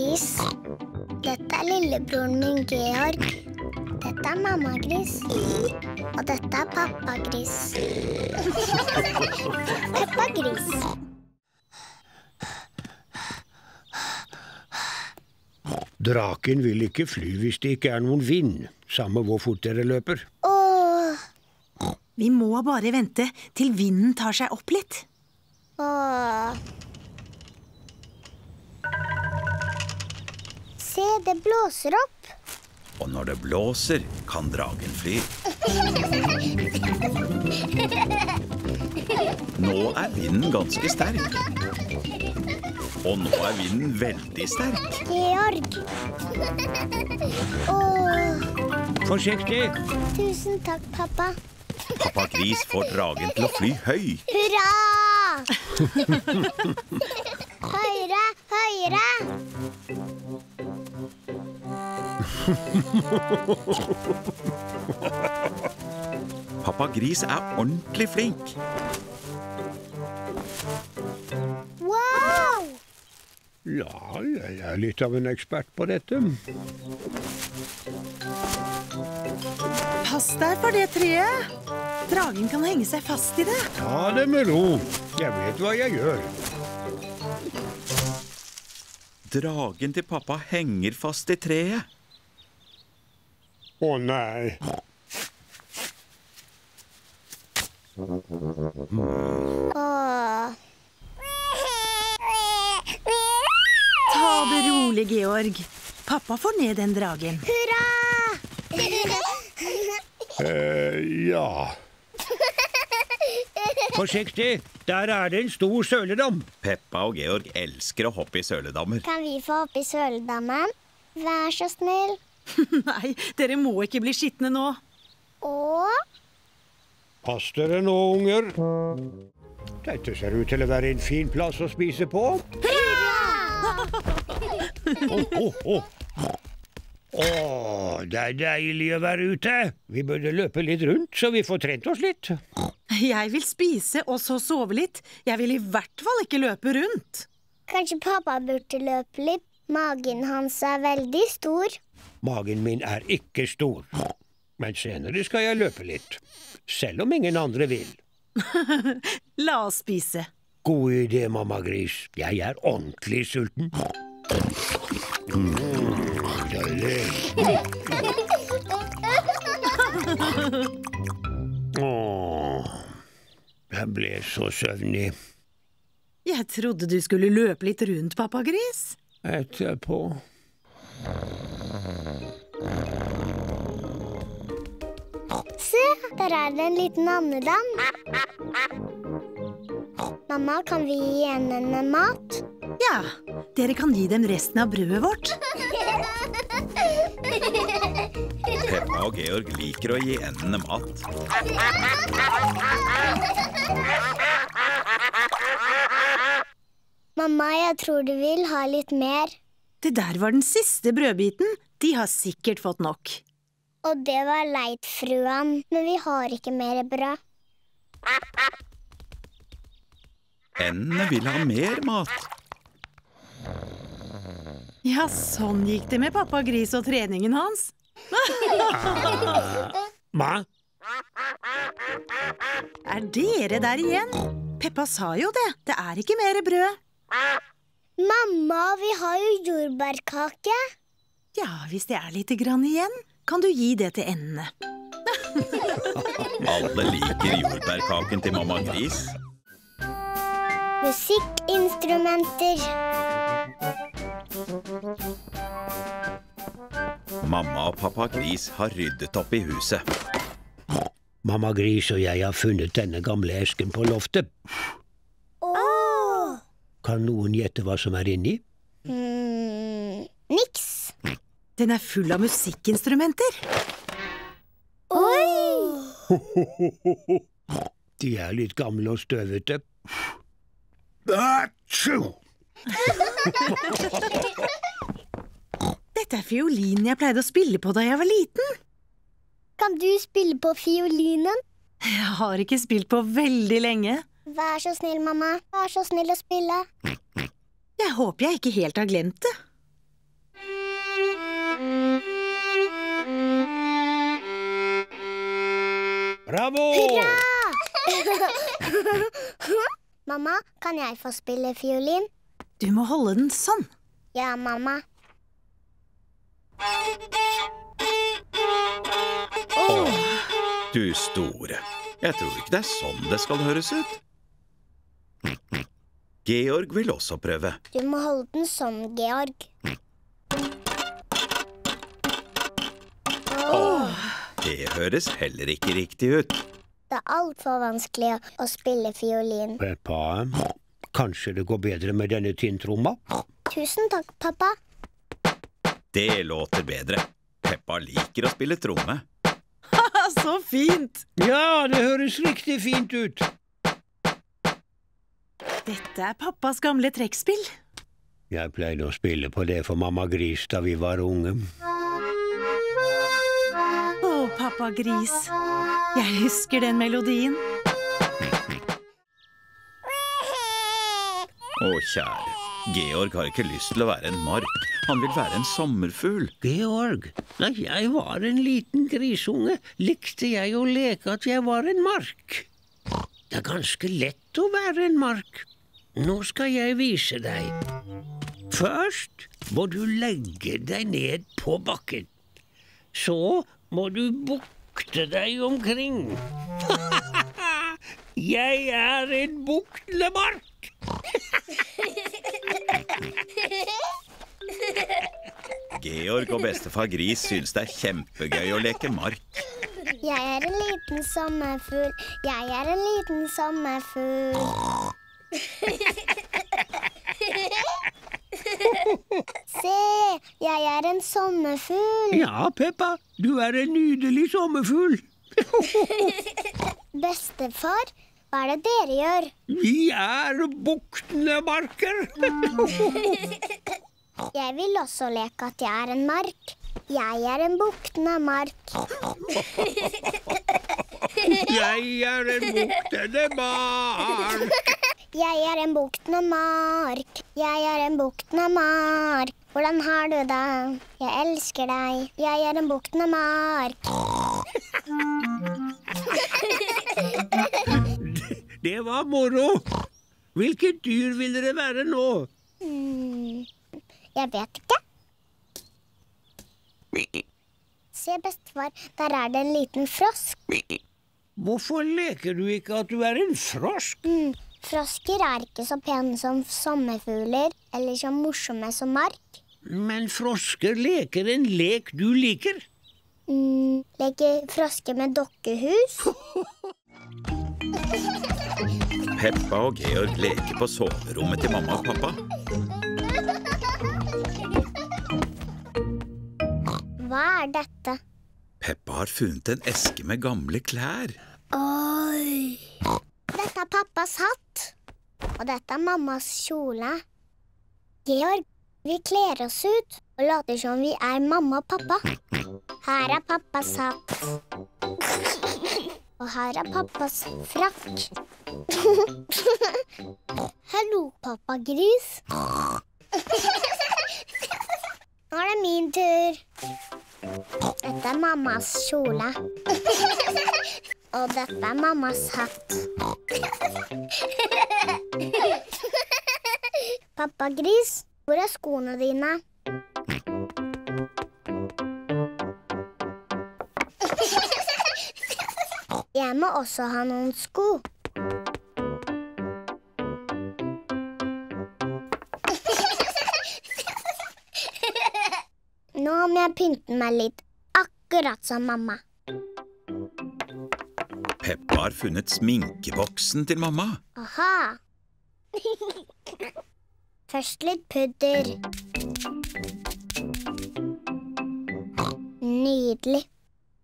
Gris. Dette er lillebroren min Georg. Dette er mamma Gris. Og dette er pappa Gris. Pappa-gris. Draken vil ikke fly hvis det ikke er noen vind, samme hvor fort dere løper. Åh, Vi må bare vente til vinden tar seg opp litt. åh. Se, det blåser opp. Og når det blåser, kan dragen fly. Nå er vinden ganske sterk. Og nå er vinden veldig sterk. Georg. Åh, Forsiktig! tusen takk, pappa. Pappa Gris får dragen til å fly høy. Hurra! høyere, høyere. Pappa Gris er ordentlig flink. Wow! Ja, jeg er litt av en ekspert på dette. Pass deg for det treet. Dragen kan henge seg fast i det. Ta det med ro. Jeg vet hva jeg gjør. Dragen til pappa henger fast i treet. Å nei. Åh. Ta det rolig, Georg. Pappa får ned den dragen. Hurra! Eh, ja. Forsiktig! Der er det en stor søledam. Peppa og Georg elsker å hoppe i søledammer. Kan vi få hoppe i søledammen? Vær så snill. Nei, dere må ikke bli skitne nå. Og Pass dere nå, unger. Dette ser ut til å være en fin plass å spise på. Åh, åh, oh. Åh, det er deilig å være ute. Vi burde løpe litt rundt, så vi får trent oss litt. Jeg vil spise og så sove litt. Jeg vil i hvert fall ikke løpe rundt. kanskje pappa burde løpe litt. Magen hans er veldig stor. Magen min er ikke stor, men senere skal jeg løpe litt. Selv om ingen andre vil. La oss spise. God idé, mamma gris. Jeg er ordentlig sulten. Mm, deilig. Åh, jeg ble så søvnig Jeg trodde du skulle løpe litt rundt, pappa gris. etterpå. Se, der er det en liten andedam. Mamma, kan vi gi henne mat? Ja, dere kan gi dem resten av brødet vårt. Peppa og Georg liker å gi endene mat. Mamma, jeg tror du vil ha litt mer. Det der var den siste brødbiten. De har sikkert fått nok. Og det var leit, fruan, men vi har ikke mer brød. Endene vil ha mer mat. Ja, sånn gikk det med pappa gris og treningen hans. Hva? Er dere der igjen? Peppa sa jo det. Det er ikke mer brød. Mamma, vi har jo jordbærkake. Ja, hvis det er lite grann igjen, kan du gi det til endene. Alle liker jordbærkaken til mamma Gris. Musikkinstrumenter. Mamma og pappa Gris har ryddet opp i huset. mamma gris og jeg har funnet denne gamle esken på loftet. Kan noen gjette hva som er inni? Mm, niks. Den er full av musikkinstrumenter. Oi! De er litt gamle og støvete. Atsjo! Dette er fiolinen jeg pleide å spille på da jeg var liten. Kan du spille på fiolinen? Jeg har ikke spilt på veldig lenge. Vær så snill, mamma. Vær så snill å spille. Jeg håper jeg ikke helt har glemt det. Bravo! Hurra! mamma, kan jeg få spille fiolin? Du må holde den sånn. Ja, mamma. Oh. du store. Jeg tror ikke det er sånn det skal høres ut. Georg vil også prøve. Du må holde den sånn, Georg. Det høres heller ikke riktig ut. Det er altfor vanskelig å- spille fiolin. Peppa, kanskje det går bedre med denne tinntromma? Tusen takk, pappa. Det låter bedre. Peppa liker å spille tromme. Så fint! Ja, det høres riktig fint ut. Dette er pappas gamle trekkspill. Jeg pleide å spille på det for mamma Gris da vi var unge. Å, pappa gris. Jeg husker den melodien. Å, kjære. Georg har ikke lyst til å være en mark. Han vil være en sommerfugl. Georg, da jeg var en liten grisunge, likte jeg å leke at jeg var en mark. Det er ganske lett å være en mark. Nå skal jeg vise deg. Først må du legge deg ned på bakken. Så må du bukte deg omkring. jeg er en buklemark! mark. Georg og bestefar Gris synes det er kjempegøy å leke mark. Jeg er en liten sommerfugl. Jeg er en liten sommerfugl. Se, jeg er en sommerfugl. Ja, Peppa, du er en nydelig sommerfugl. Bestefar, hva er det dere gjør? Vi er buktende marker. Jeg vil også leke at jeg er en mark. Jeg er en buktende mark. Jeg er en buktende mark. Jeg er en buktende mark. Jeg er en buktende mark. Hvordan har du det? Jeg elsker deg. Jeg er en buktende mark. Det var moro. Hvilket dyr vil dere være nå? Hmm, jeg vet ikke. Se, bestefar, der er det en liten frosk. Hvorfor leker du ikke at du er en frosk? Mm. frosker er ikke så pene som sommerfugler, eller så morsomme som mark. Men frosker leker en lek du liker. Mm, leker frosker med dokkehus? Peppa og Georg leker på soverommet til mamma og pappa. Hva er dette? Peppa har funnet en eske med gamle klær. Oi! Dette er pappas hatt. Og dette er mammas kjole. Georg, vi kler oss ut og later som vi er mamma og pappa. Her er pappas hatt. Og her er pappas frakk. Hallo, pappa gris. Nå er det min tur. Dette er mammas kjole. Og dette er mammas hatt. Pappa Gris, hvor er skoene dine? Jeg må også ha noen sko. Må jeg pynte meg litt, akkurat som mamma. Peppa har funnet sminkeboksen til mamma. Aha. Først litt pudder. Nydelig.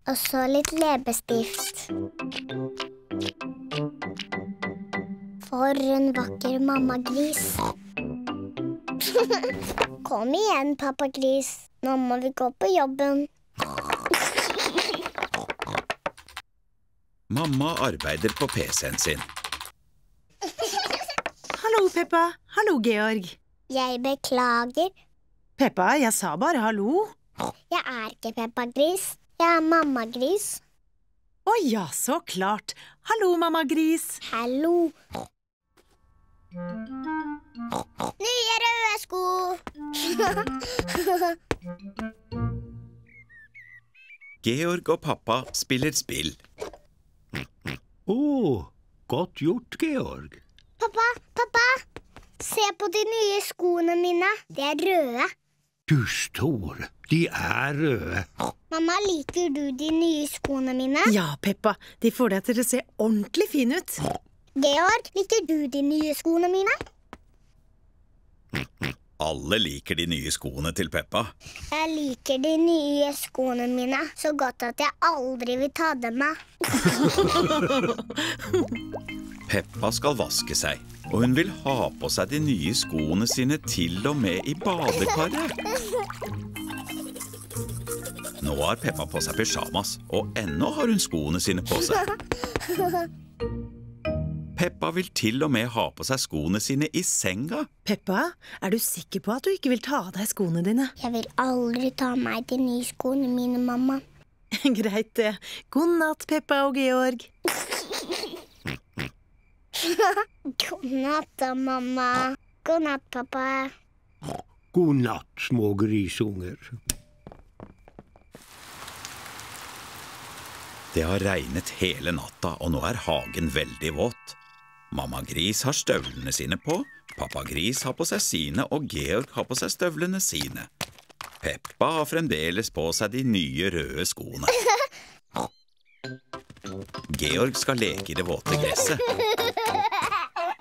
Og så litt leppestift. For en vakker mammagris. Kom igjen, pappa Nå må vi gå på jobben. Mamma arbeider på PC-en sin. Hallo, Peppa. Hallo, Georg. Jeg beklager. Peppa, jeg sa bare hallo. Jeg er ikke Peppa Gris. Jeg er mamma Gris. Å ja, så klart. Hallo, mamma gris. Hallo. Nye røde sko. Georg og pappa spiller spill. Å, godt gjort, Georg. pappa, pappa. Se på de nye skoene mine. De er røde. Du store, de er røde. Mamma, liker du de nye skoene mine? Ja, Peppa, de får deg til å se ordentlig fin ut. Georg, liker du de nye skoene mine? Alle liker de nye skoene til Peppa. Jeg liker de nye skoene mine så godt at jeg aldri vil ta dem av. Peppa skal vaske seg, og hun vil ha på seg de nye skoene sine til og med i badekaret. Nå har Peppa på seg pysjamas, og ennå har hun skoene sine på seg. Peppa vil til og med ha på seg skoene sine i senga. Peppa, er du sikker på at du ikke vil ta av deg skoene dine? Jeg vil aldri ta av meg de nye skoene mine, mamma. Greit, det. God natt, Peppa og Georg. God natt da, mamma. God natt, pappa. God natt, små grisunger. Det har regnet hele natta, og nå er hagen veldig våt. Mamma Gris har støvlene sine på, pappa Gris har på seg sine, og Georg har på seg støvlene sine. Peppa har fremdeles på seg de nye røde skoene. Georg skal leke i det våte gresset.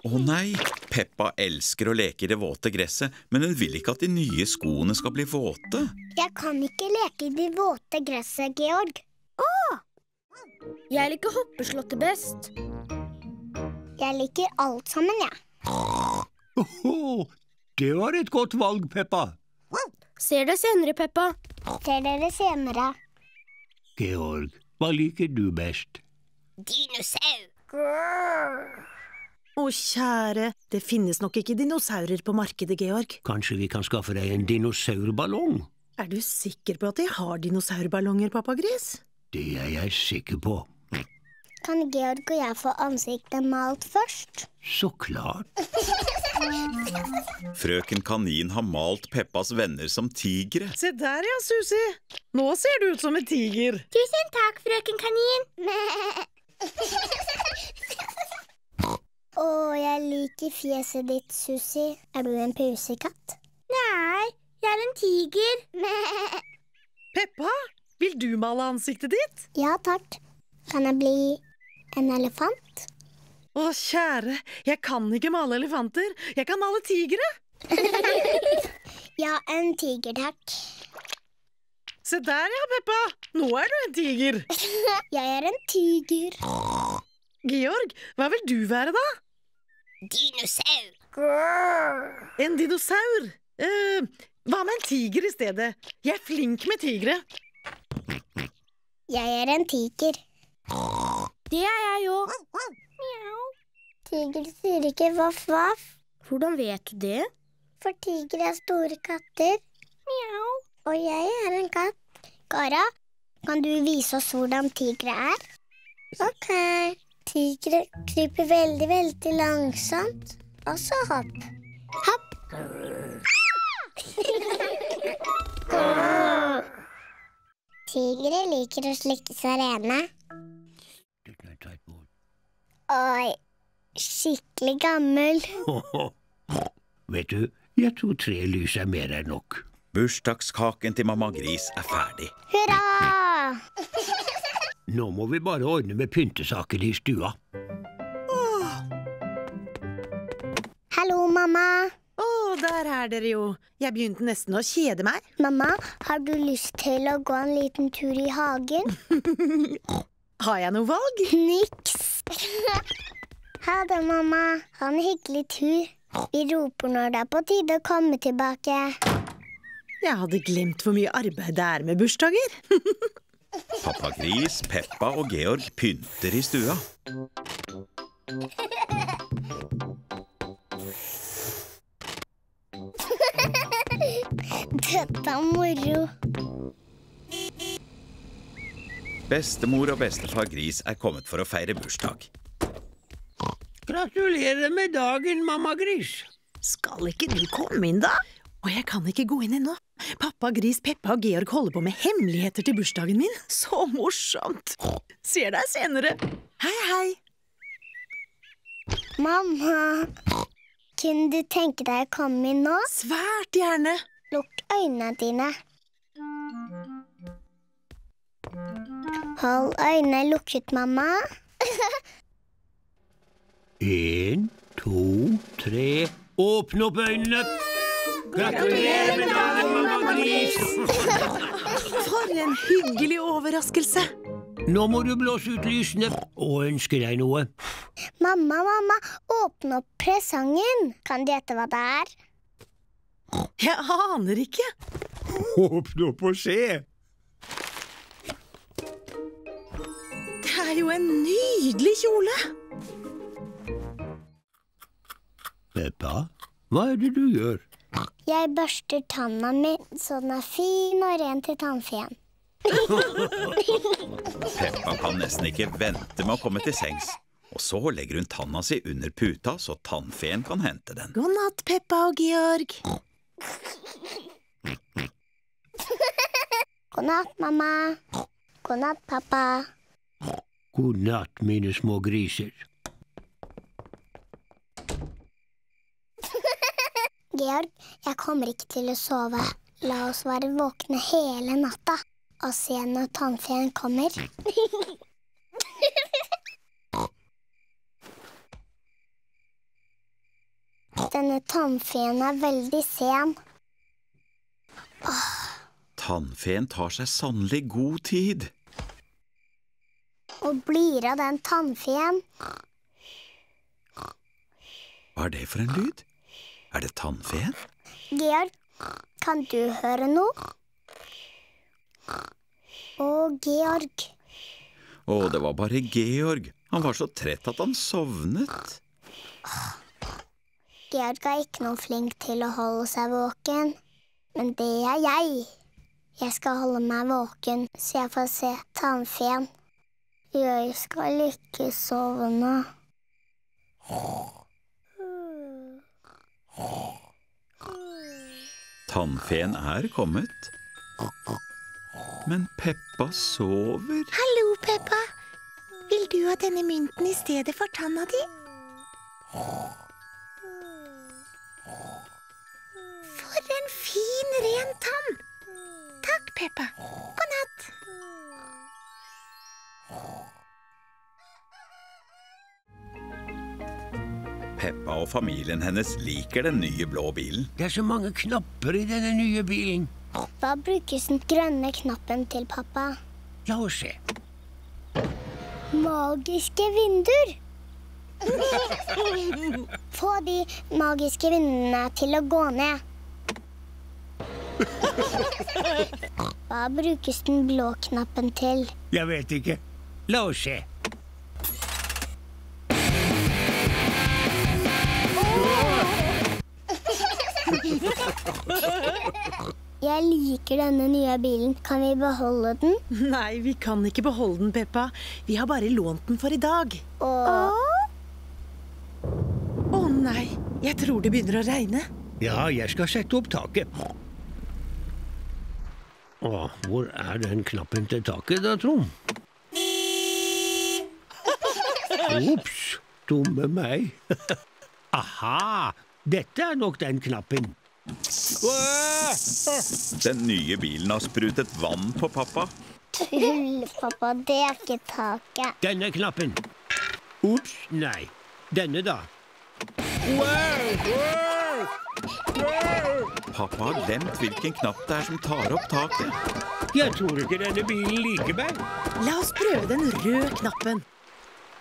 Å nei, Peppa elsker å leke i det våte gresset, men hun vil ikke at de nye skoene skal bli våte. Jeg kan ikke leke i det våte gresset, Georg. Jeg liker hoppeslottet best. Jeg liker alt sammen, jeg. Åhå, det var et godt valg, Peppa. Ser deg senere, Peppa. Ser dere senere. Georg, hva liker du best? Dinosaur. Å, kjære, det finnes nok ikke dinosaurer på markedet, Georg. Kanskje vi kan skaffe deg en dinosaurballong? Er du sikker på at de har dinosaurballonger, pappa Gris? Det er jeg sikker på. Kan Georg og jeg få ansiktet malt først? Så klart. Frøken Kanin har malt Peppas venner som tigre. Se der ja, Susi. Nå ser du ut som en tiger. Tusen takk, frøken kanin. Å, jeg liker fjeset ditt, Susi. Er du en pusekatt? Nei, jeg er en tiger. Peppa, vil du male ansiktet ditt? Ja takk. Kan jeg bli en elefant? Å, kjære, jeg kan ikke male elefanter. Jeg kan male tigre. Ja, en tiger, takk. Se der ja, Peppa. Nå er du en tiger. Jeg er en tiger. Georg, hva vil du være da? Dinosaur. En dinosaur? Eh, hva med en tiger i stedet? Jeg er flink med tigre. Jeg er en tiger. Det er jeg òg. Tiger sier ikke voff voff, Hvordan vet du det? for tigre er store katter. Og jeg er en katt. Kara, kan du vise oss hvordan tigre er? Ok. Tigre kryper veldig, veldig langsomt. Og så hopp. Hopp. Tigre liker å slikke seg rene. Oi, skikkelig gammel. Vet du, jeg tror tre lys er mer enn nok. Bursdagskaken til mamma Gris er ferdig. Hurra! Nå må vi bare ordne med pyntesakene i stua. Hallo, mamma. Å, der er dere jo. Jeg begynte nesten å kjede meg. Mamma, har du lyst til å gå en liten tur i hagen? Har jeg noe valg? Niks. Ha det, mamma. Ha en hyggelig tur. Vi roper når det er på tide å komme tilbake. Jeg hadde glemt hvor mye arbeid det er med bursdager. Pappa Gris, Peppa og Georg pynter i stua. Dette er moro. Bestemor og bestefar Gris er kommet for å feire bursdag. Gratulerer med dagen, mamma Gris. Skal ikke du komme inn, da? Og jeg kan ikke gå inn ennå. Pappa Gris, Peppa og Georg holder på med hemmeligheter til bursdagen min. Så morsomt! Ser deg senere. Hei, hei. Mamma, kunne du tenke deg å komme inn nå? Svært gjerne. Lukk øynene dine. Hold øynene lukket, mamma. En, to, tre Åpne opp øynene! Gratulerer med dagen, mamma Gris! For en hyggelig overraskelse. Nå må du blåse ut lysene og ønske deg noe. Mamma, mamma, åpne opp presangen. Kan du gjette hva det er? Jeg aner ikke. Åpne opp og se! Det er jo en nydelig kjole. Peppa, hva er det du gjør? Jeg børster tanna mi så den er fin og ren til tannfeen. Peppa kan nesten ikke vente med å komme til sengs. Og så legger hun tanna si under puta, så tannfeen kan hente den. God natt, Peppa og Georg. God natt, mamma. God natt, pappa. God natt, mine små griser. Georg, jeg kommer ikke til å sove. La oss være våkne hele natta og se når tannfeen kommer. Denne tannfeen er veldig sen. Tannfeen tar seg sannelig god tid. Og blir av den tannfeen. Hva er det for en lyd? Er det tannfeen? Georg, kan du høre noe? Å, Georg. Å, det var bare Georg. Han var så trett at han sovnet. Georg er ikke noe flink til å holde seg våken. Men det er jeg. Jeg skal holde meg våken, så jeg får se tannfeen. Jeg skal ikke sovne. Tannfeen er kommet. Men Peppa sover. Hallo, Peppa. Vil du ha denne mynten i stedet for tanna di? For en fin, ren tann. Takk, Peppa. God natt. Peppa og familien hennes liker den nye blå bilen. Det er så mange knapper i denne nye bilen. Hva brukes den grønne knappen til, pappa? La oss se. Magiske vinduer! Få de magiske vinduene til å gå ned. Hva brukes den blå knappen til? Jeg vet ikke. La oss se. Jeg liker denne nye bilen. Kan vi beholde den? Nei, vi kan ikke beholde den, Peppa. Vi har bare lånt den for i dag. Å oh, nei, jeg tror det begynner å regne. Ja, jeg skal sette opp taket. Å, hvor er den knappen til taket da, Trond? Ops, dumme meg. Aha, dette er nok den knappen. Den nye bilen har sprutet vann på pappa. tull, pappa. Det er ikke taket. Denne knappen. Ops, nei. Denne, da. Pappa har glemt hvilken knapp det er som tar opp taket. Jeg tror ikke denne bilen liker meg. La oss prøve den røde knappen.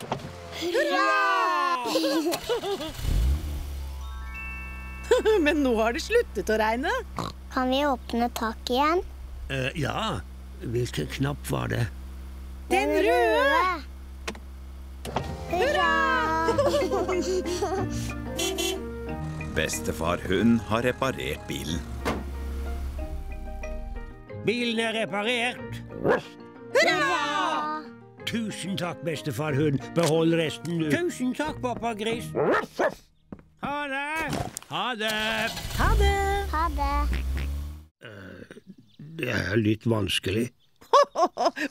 Men nå har det sluttet å regne. Kan vi åpne taket igjen? Uh, ja, hvilken knapp var det? Den røde! Hurra! Bestefar hun har reparert bilen. Bilen er reparert. Hurra! Tusen takk, bestefar hund. Behold resten, du. Tusen takk, pappa gris. Ha det. Ha det. Ha det! Ha det. Det er litt vanskelig.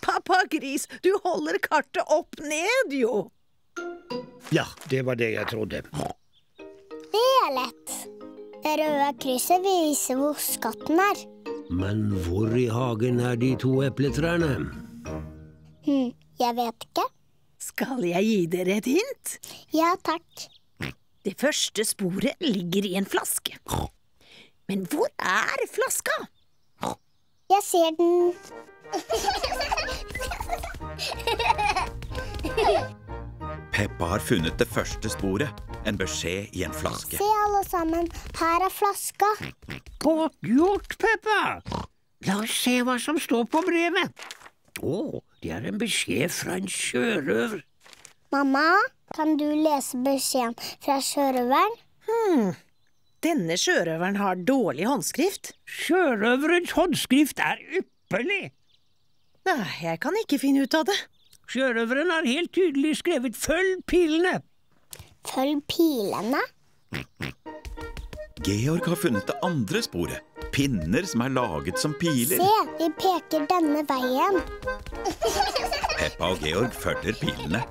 Pappa Gris, du holder kartet opp ned, jo! Ja, det var det jeg trodde. Det er lett. Det røde krysset viser hvor skatten er. Men hvor i hagen er de to epletrærne? Hm, jeg vet ikke. Skal jeg gi dere et hint? Ja takk. Det første sporet ligger i en flaske. Men hvor er flaska? Jeg ser den. Peppa har funnet det første sporet. En beskjed i en flaske. Se alle sammen, her er flaska. Godt gjort, Peppa! La oss se hva som står på brevet. Å, det er en beskjed fra en sjørøver. Mamma, kan du lese beskjeden fra sjørøveren? Hmm. Denne sjørøveren har dårlig håndskrift. Sjørøverens håndskrift er ypperlig. Nei, jeg kan ikke finne ut av det. Sjørøveren har helt tydelig skrevet 'følg pilene'. Følg pilene. Georg har funnet det andre sporet. Pinner som er laget som piler. Se, vi peker denne veien. Peppa og Georg følger pilene.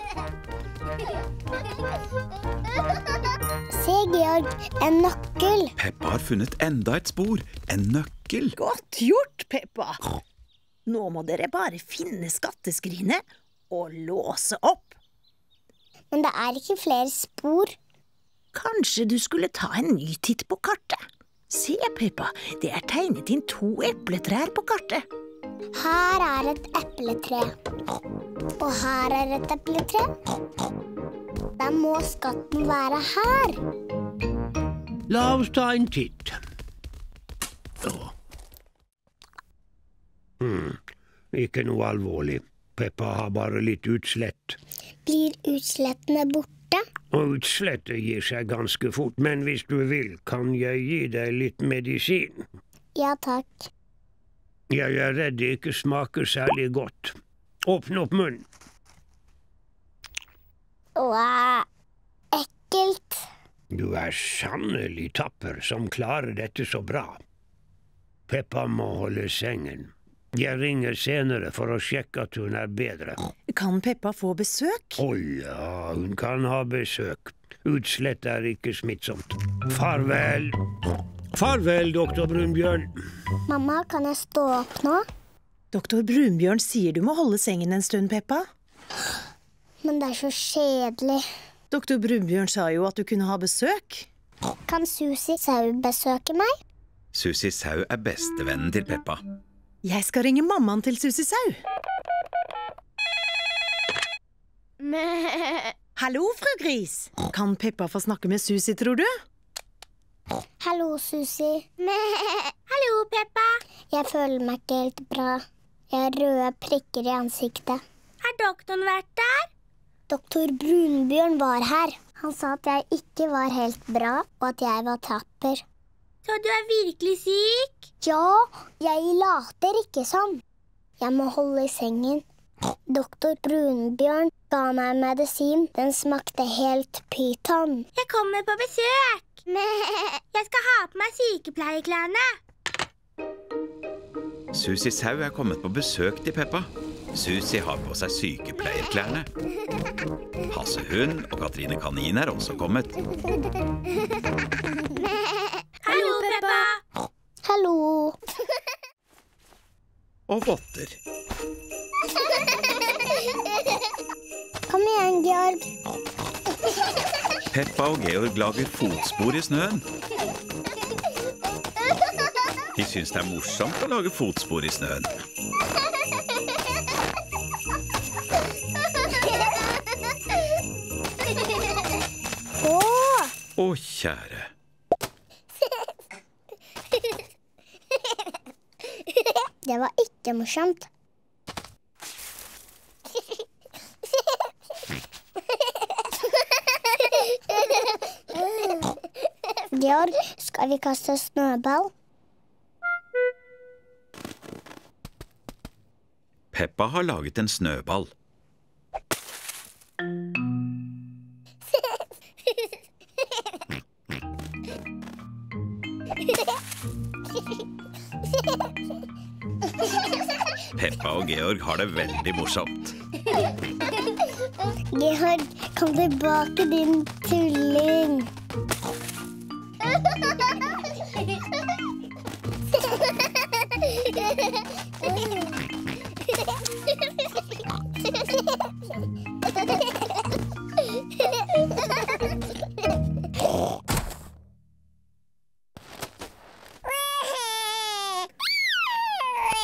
Se, Georg, en nøkkel. Peppa har funnet enda et spor. En nøkkel. Godt gjort, Peppa. Nå må dere bare finne skatteskrinet og låse opp. Men det er ikke flere spor. Kanskje du skulle ta en ny titt på kartet? Se, Peppa, det er tegnet inn to epletrær på kartet. Her er et epletre. Og her er et epletre. Da må skatten være her. La oss ta en titt. Oh. Hmm. Ikke noe alvorlig. Peppa har bare litt utslett. Blir utslettene borte? Og utslettet gir seg ganske fort, men hvis du vil, kan jeg gi deg litt medisin. Ja takk. Jeg er redd det ikke smaker særlig godt. Åpne opp munnen. Åh, ekkelt. Du er sannelig tapper som klarer dette så bra. Peppa må holde sengen. Jeg ringer senere for å sjekke at hun er bedre. Kan Peppa få besøk? Å ja, hun kan ha besøk. Utslett er ikke smittsomt. Farvel. Farvel, doktor Brunbjørn. Mamma, kan jeg stå opp nå? Doktor Brunbjørn sier du må holde sengen en stund, Peppa. Men det er så kjedelig. Doktor Brunbjørn sa jo at du kunne ha besøk. Kan Susi Sau besøke meg? Susi Sau er bestevennen til Peppa. Jeg skal ringe mammaen til Susi Sau. Hallo, fru Gris. Kan Peppa få snakke med Susi, tror du? Hallo, Susi. Hallo, Peppa. Jeg føler meg ikke helt bra. Jeg har røde prikker i ansiktet. Har doktoren vært der? Doktor Brunbjørn var her. Han sa at jeg ikke var helt bra, og at jeg var tapper. Så du er virkelig syk? Ja, jeg later ikke sånn. Jeg må holde i sengen. Doktor Brunbjørn ga meg medisin. Den smakte helt pyton. Jeg kommer på besøk. Jeg skal ha på meg sykepleierklærne. Susi Sau er kommet på besøk til Peppa. Susi har på seg sykepleierklærne. Hasse Hund og Katrine Kanin er også kommet. Hallo, Peppa. Hallo. Og votter. Kom igjen, Georg. Peppa og Georg lager fotspor i snøen. De syns det er morsomt å lage fotspor i snøen. Å, Å, kjære. det var ikke morsomt. Georg, skal vi kaste snøball? Peppa har laget en snøball. Peppa og Georg har det veldig morsomt. Georg, kom tilbake, din tulling.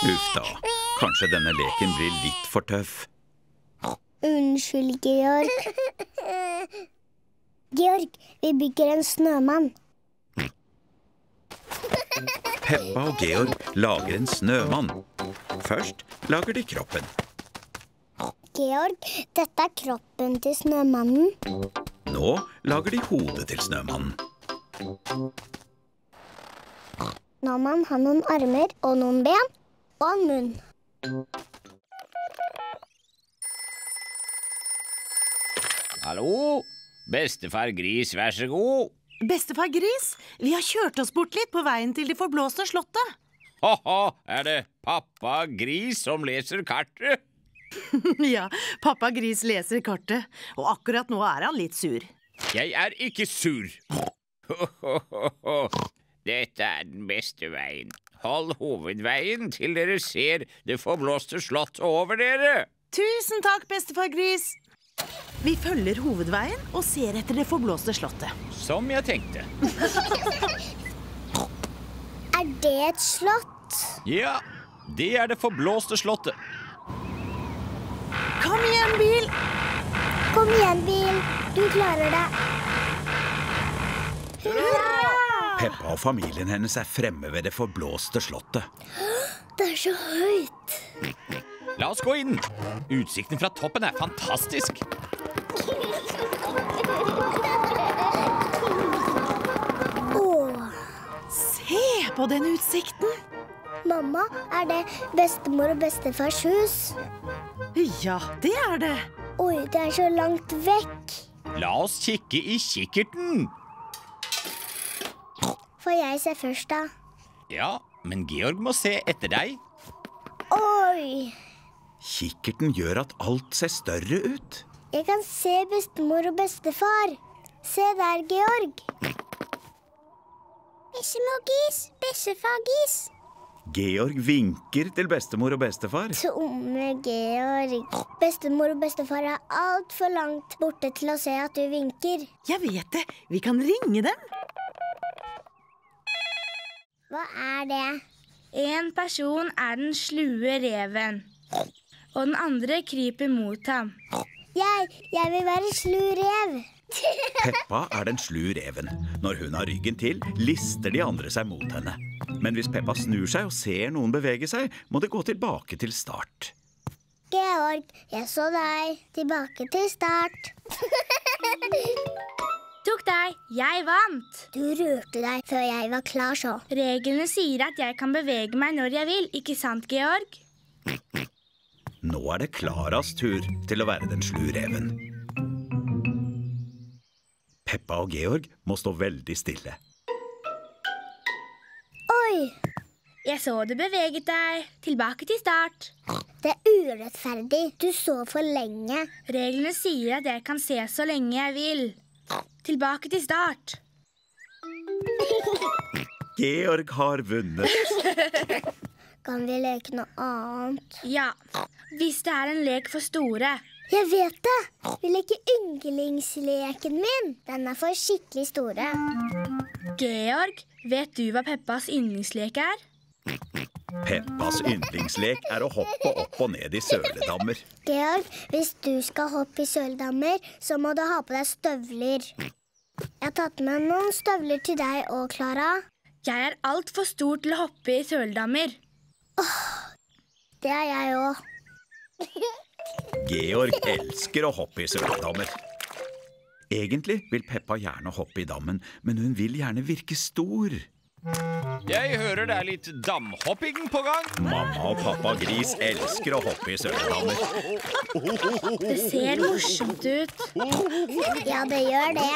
Uff da. Kanskje denne leken blir litt for tøff. Unnskyld, Georg. Georg, vi bygger en snømann. Peppa og Georg lager en snømann. Først lager de kroppen. Georg, dette er kroppen til snømannen. Nå lager de hodet til snømannen. Nå må han ha noen armer og noen ben og en munn. Hallo? Bestefar Gris, vær så god. Bestefar Gris, vi har kjørt oss bort litt på veien til det forblåste slottet. Ha-ha, er det pappa Gris som leser kartet? ja, pappa Gris leser kartet, og akkurat nå er han litt sur. Jeg er ikke sur. Ho-ho-ho-ho. Dette er den beste veien. Hold hovedveien til dere ser det forblåste slottet over dere. Tusen takk, bestefar Gris. Vi følger hovedveien og ser etter det forblåste slottet. Som jeg tenkte. Er det et slott? Ja, det er det forblåste slottet. Kom igjen, bil! Kom igjen, bil. Du klarer det. Hurra! Peppa og familien hennes er fremme ved det forblåste slottet. Det er så høyt. La oss gå inn. Utsikten fra toppen er fantastisk. Åh, Se på den utsikten! mamma, er det bestemor og bestefars hus? Ja, det er det. Oi, det er så langt vekk. La oss kikke i kikkerten. Får jeg se først, da? Ja, men Georg må se etter deg. Oi! Kikkerten gjør at alt ser større ut. Jeg kan se bestemor og bestefar. Se der, Georg. Bestemor Gis, bestefar Gis. Georg vinker til bestemor og bestefar. Tomme Georg. Bestemor og bestefar er altfor langt borte til å se at du vinker. Jeg vet det. Vi kan ringe dem. Hva er det? En person er den slue reven, og den andre kryper mot ham. Jeg, jeg vil være slu rev. Peppa er den slu reven. Når hun har ryggen til, lister de andre seg mot henne. Men hvis Peppa snur seg og ser noen bevege seg, må det gå tilbake til start. Georg, jeg så deg. Tilbake til start. Tok deg, jeg vant! Du rørte deg før jeg var klar, så. Reglene sier at jeg kan bevege meg når jeg vil, ikke sant, Georg? Nå er det Klaras tur til å være den slu reven. Peppa og Georg må stå veldig stille. Oi, Jeg så du beveget deg. Tilbake til start. det er urettferdig. Du så for lenge. Reglene sier at jeg kan se så lenge jeg vil. Tilbake til start. Georg har vunnet. Kan vi leke noe annet? Ja, hvis det er en lek for store. Jeg vet det! Vi leker ynglingsleken min. Den er for skikkelig store. Georg, vet du hva Peppas yndlingslek er? Peppas yndlingslek er å hoppe opp og ned i søledammer. Georg, hvis du skal hoppe i søledammer, så må du ha på deg støvler. Jeg har tatt med noen støvler til deg òg, Klara. Jeg er altfor stor til å hoppe i søledammer. Åh, Det er jeg òg. Georg elsker å hoppe i søledammer. Egentlig vil Peppa gjerne hoppe i dammen, men hun vil gjerne virke stor. Jeg hører det er litt damhopping på gang. Mamma og pappa Gris elsker å hoppe i søledammer. Det ser morsomt ut. Ja, det gjør det.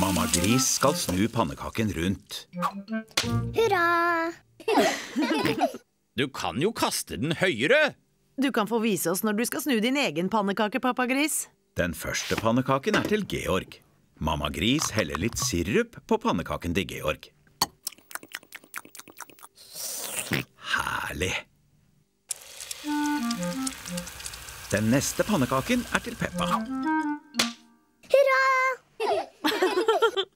Gris skal snu pannekaken rundt. Hurra! Du kan jo kaste den høyere! Du kan få vise oss når du skal snu din egen pannekake, pappa Gris. Den første pannekaken er til Georg. Mamma Gris heller litt sirup på pannekaken til Georg. Herlig. Den neste pannekaken er til Peppa. Hurra!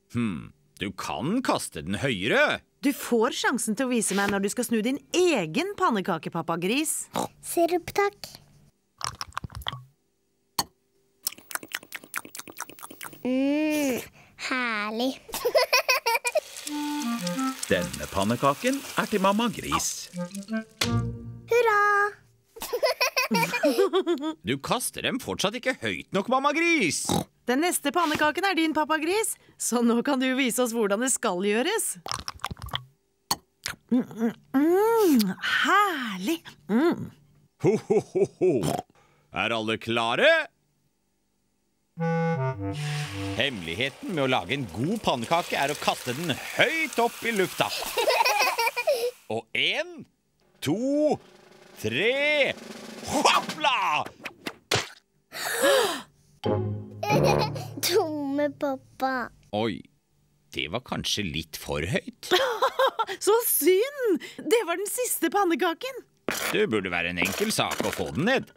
Du kan kaste den høyere! Du får sjansen til å vise meg når du skal snu din egen pannekake, pappa Gris. Sirup, takk. Mm, herlig. Denne pannekaken er til mamma Gris. Hurra! Du kaster dem fortsatt ikke høyt nok, mamma gris! Den neste pannekaken er din, pappa Gris, så nå kan du vise oss hvordan det skal gjøres. Mm, mm, mm, herlig! Mm. Ho, ho, ho, ho. Er alle klare? Hemmeligheten med å lage en god pannekake er å kaste den høyt opp i lufta. Og én, to, tre Hoppla! Dumme pappa. Oi, det var kanskje litt for høyt. Så synd! Det var den siste pannekaken. Det burde være en enkel sak å få den ned.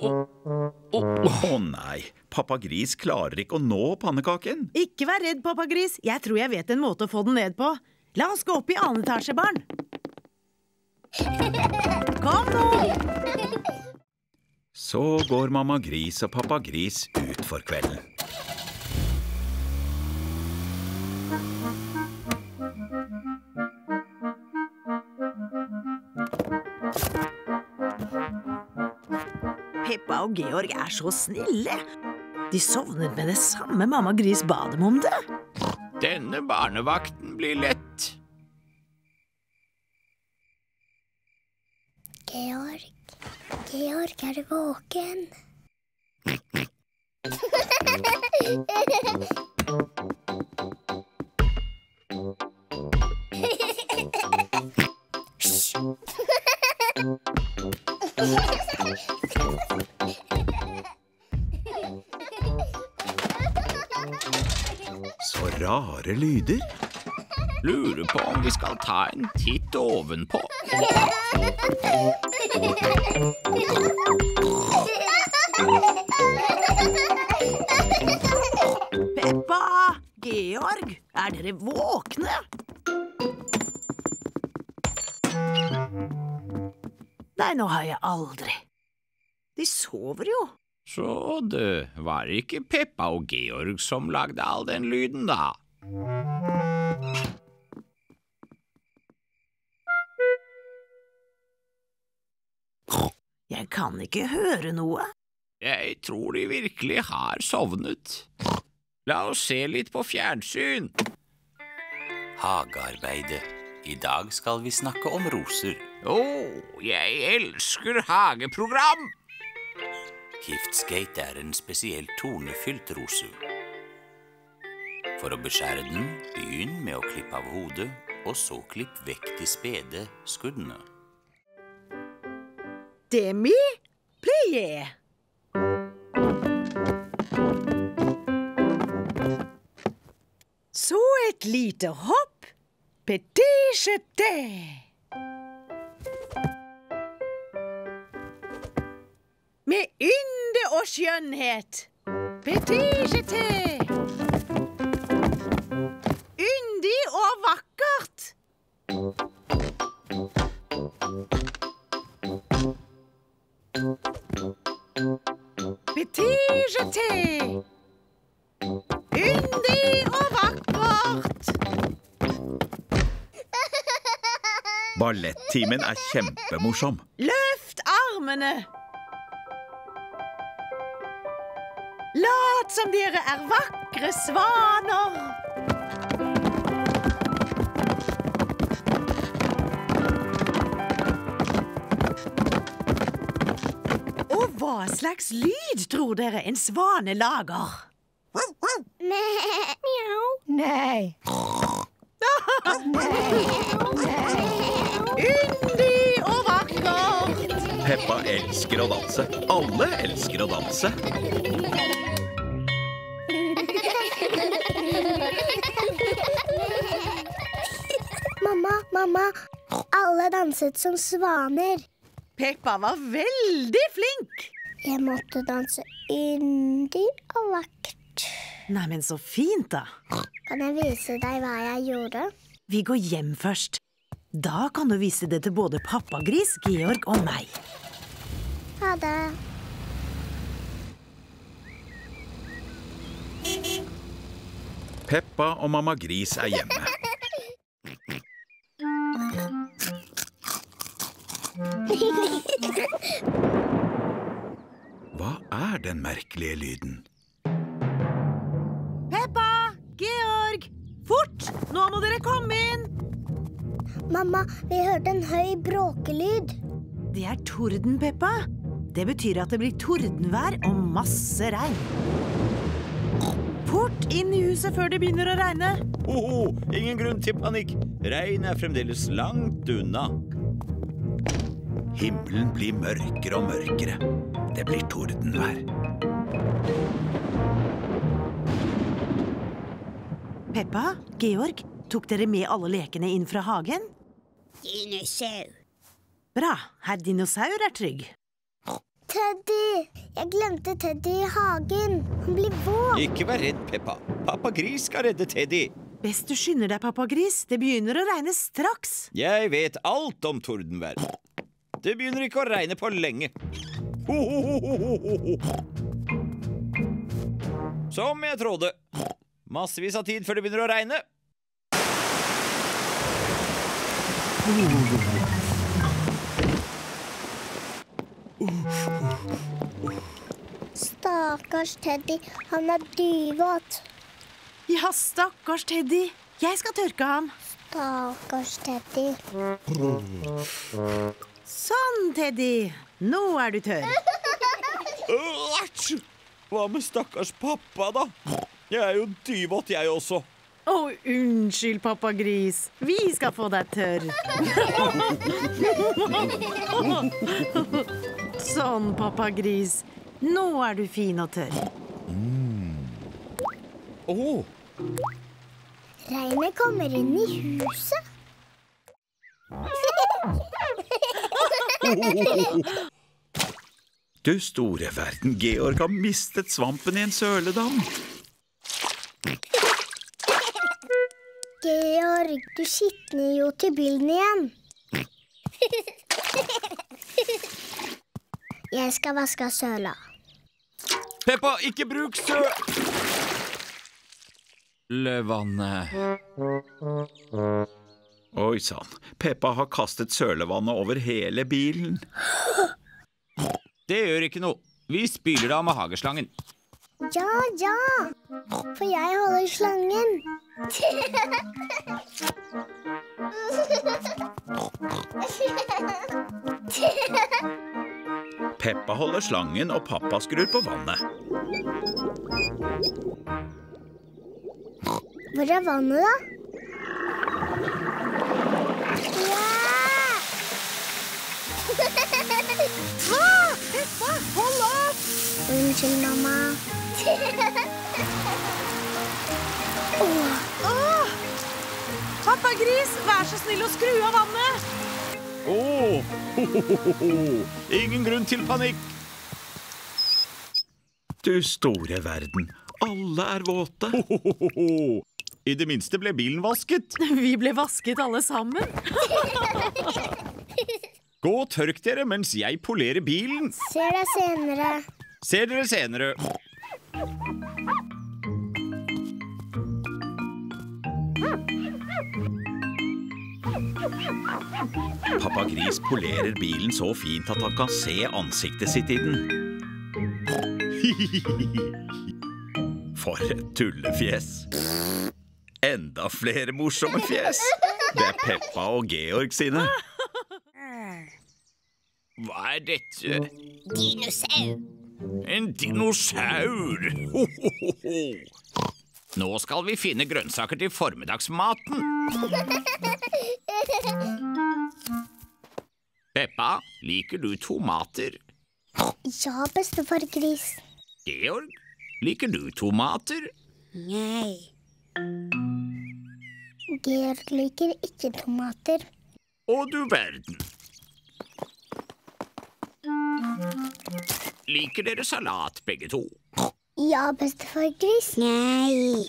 Å nei, pappa Gris klarer ikke å nå pannekaken. Ikke vær redd, pappa Gris. Jeg tror jeg vet en måte å få den ned på. La oss gå opp i annen etasje, barn. Kom nå! Så går mamma Gris og pappa Gris ut for kvelden. Peppa og Georg er så snille. De sovnet med det samme mamma Gris ba dem om det. Denne barnevakten blir lett. Georg. Georg, er du våken? Hysj. Så rare lyder. Lurer på om vi skal ta en titt ovenpå. Peppa! Georg! Er dere våkne? Nei, nå har jeg aldri. De sover jo. Så det var ikke Peppa og Georg som lagde all den lyden, da. Jeg kan ikke høre noe. Jeg tror de virkelig har sovnet. La oss se litt på fjernsyn. Hagearbeidet. I dag skal vi snakke om roser. Å, jeg elsker hageprogram! Giftskate er en spesielt tornefylt rose. For å beskjære den, begynn med å klippe av hodet, og så klipp vekk de spede skuddene. Demi plié. Så et lite hopp. Petit jeté. Med ynde og skjønnhet. Petit jeté. Ballettimen er kjempemorsom. Løft armene. Lat som dere er vakre svaner. Og hva slags lyd tror dere en svane lager? Mjau. Nei. Yndig og vakkert. Peppa elsker å danse. Alle elsker å danse. Mamma, mamma. Alle danset som svaner. Peppa var veldig flink. Jeg måtte danse yndig og vakkert. Neimen, så fint, da. Kan jeg vise deg hva jeg gjorde? Vi går hjem først. Da kan du vise det til både pappagris, Georg og meg. Ha det. Peppa og mamma Gris er hjemme. Hva er den merkelige lyden? Peppa! Georg! Fort! Nå må dere komme inn! Mamma, vi hørte en høy bråkelyd. Det er torden, Peppa. Det betyr at det blir tordenvær og masse regn. Fort inn i huset før det begynner å regne. Hoho, ingen grunn til panikk. Regn er fremdeles langt unna. Himmelen blir mørkere og mørkere. Det blir tordenvær. Peppa, Georg, tok dere med alle lekene inn fra hagen? Dinosaur. Bra, herr dinosaur er trygg. Teddy! Jeg glemte Teddy i hagen. Han blir våt. Ikke vær redd, Peppa. Pappa Gris skal redde Teddy. Best du skynder deg, pappa Gris. Det begynner å regne straks. Jeg vet alt om tordenvær. Det begynner ikke å regne på lenge. Ho, ho, ho, ho, ho, ho. Som jeg trodde. Massevis av tid før det begynner å regne. Stakkars Teddy. Han er dyvåt. Ja, stakkars Teddy. Jeg skal tørke ham. Stakkars Teddy. Sånn, Teddy. Nå er du tørr. Hva med stakkars pappa, da? Jeg er jo dyvåt, jeg også. Å, unnskyld, pappa Gris. Vi skal få deg tørr. sånn, pappa Gris. Nå er du fin og tørr. Å, Regnet kommer inn i huset. Du store verden, Georg har mistet svampen i en søledam. Georg, du skitner jo til bilen igjen. Jeg skal vaske søla. Peppa, ikke bruk sø... Løvannet. Oi sann, Peppa har kastet sølevannet over hele bilen. Det gjør ikke noe. Vi spyler det av med hageslangen. Ja, ja. For jeg holder slangen. Peppa holder slangen, og pappa skrur på vannet. Hvor er vannet, da? Peppa, hold opp! Unnskyld, mamma. Åh! Pappa Gris, vær så snill å skru av vannet. Å! ho. Ingen grunn til panikk. Du store verden, alle er våte. Ho, ho, ho, ho. I det minste ble bilen vasket. Vi ble vasket alle sammen. Gå og tørk dere mens jeg polerer bilen. Ser deg senere. Ser dere senere. Pappa Gris polerer bilen så fint at han kan se ansiktet sitt i den. For et tullefjes. Enda flere morsomme fjes. Det er Peppa og Georg sine. Hva er dette? Dinosaur. En dinosaur! Ho, ho, ho. Nå skal vi finne grønnsaker til formiddagsmaten. Peppa, liker du tomater? Ja, bestefar Gris. Georg, liker du tomater? Nei. Georg liker ikke tomater. Å du verden. Liker dere salat, begge to? Ja, bestefar Gris. Nei.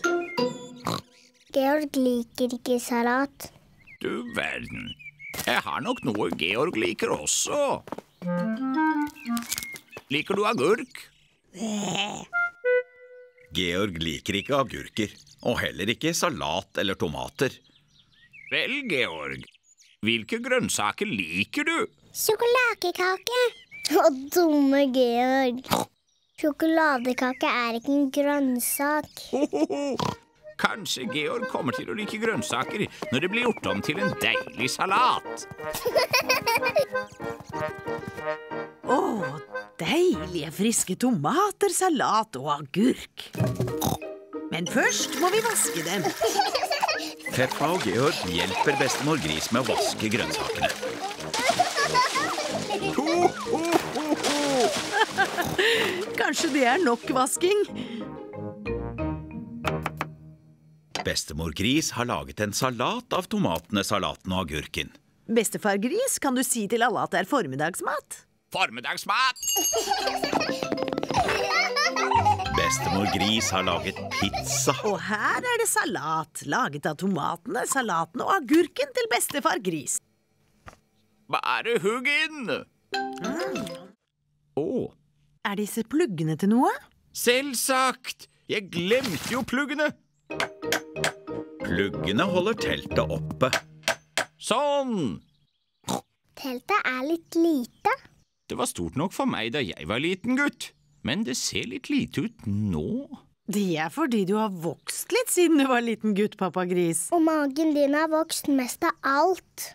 Georg liker ikke salat. Du verden. Jeg har nok noe Georg liker også. Liker du agurk? Georg liker ikke agurker, og heller ikke salat eller tomater. Vel, Georg. Hvilke grønnsaker liker du? Sjokoladekake. Å, dumme Georg. Sjokoladekake er ikke en grønnsak. Kanskje Georg kommer til å like grønnsaker når det blir gjort om til en deilig salat. Å, deilige friske tomater, salat og agurk. Men først må vi vaske dem. Peppa og Georg hjelper bestemor Gris med å vaske grønnsakene. Kanskje det er nok vasking? Bestemor Gris har laget en salat av tomatene, salaten og agurken. Bestefar Gris, kan du si til alle at det er formiddagsmat? Formiddagsmat! Bestemor Gris har laget pizza. Og her er det salat, laget av tomatene, salaten og agurken til bestefar Gris. Bare hugg inn! Å, Er disse pluggene til noe? selvsagt! Jeg glemte jo pluggene. Pluggene holder teltet oppe. Sånn! Teltet er litt lite. Det var stort nok for meg da jeg var liten gutt, men det ser litt lite ut nå. Det er fordi du har vokst litt siden du var liten gutt, pappa Gris. Og magen din har vokst mest av alt.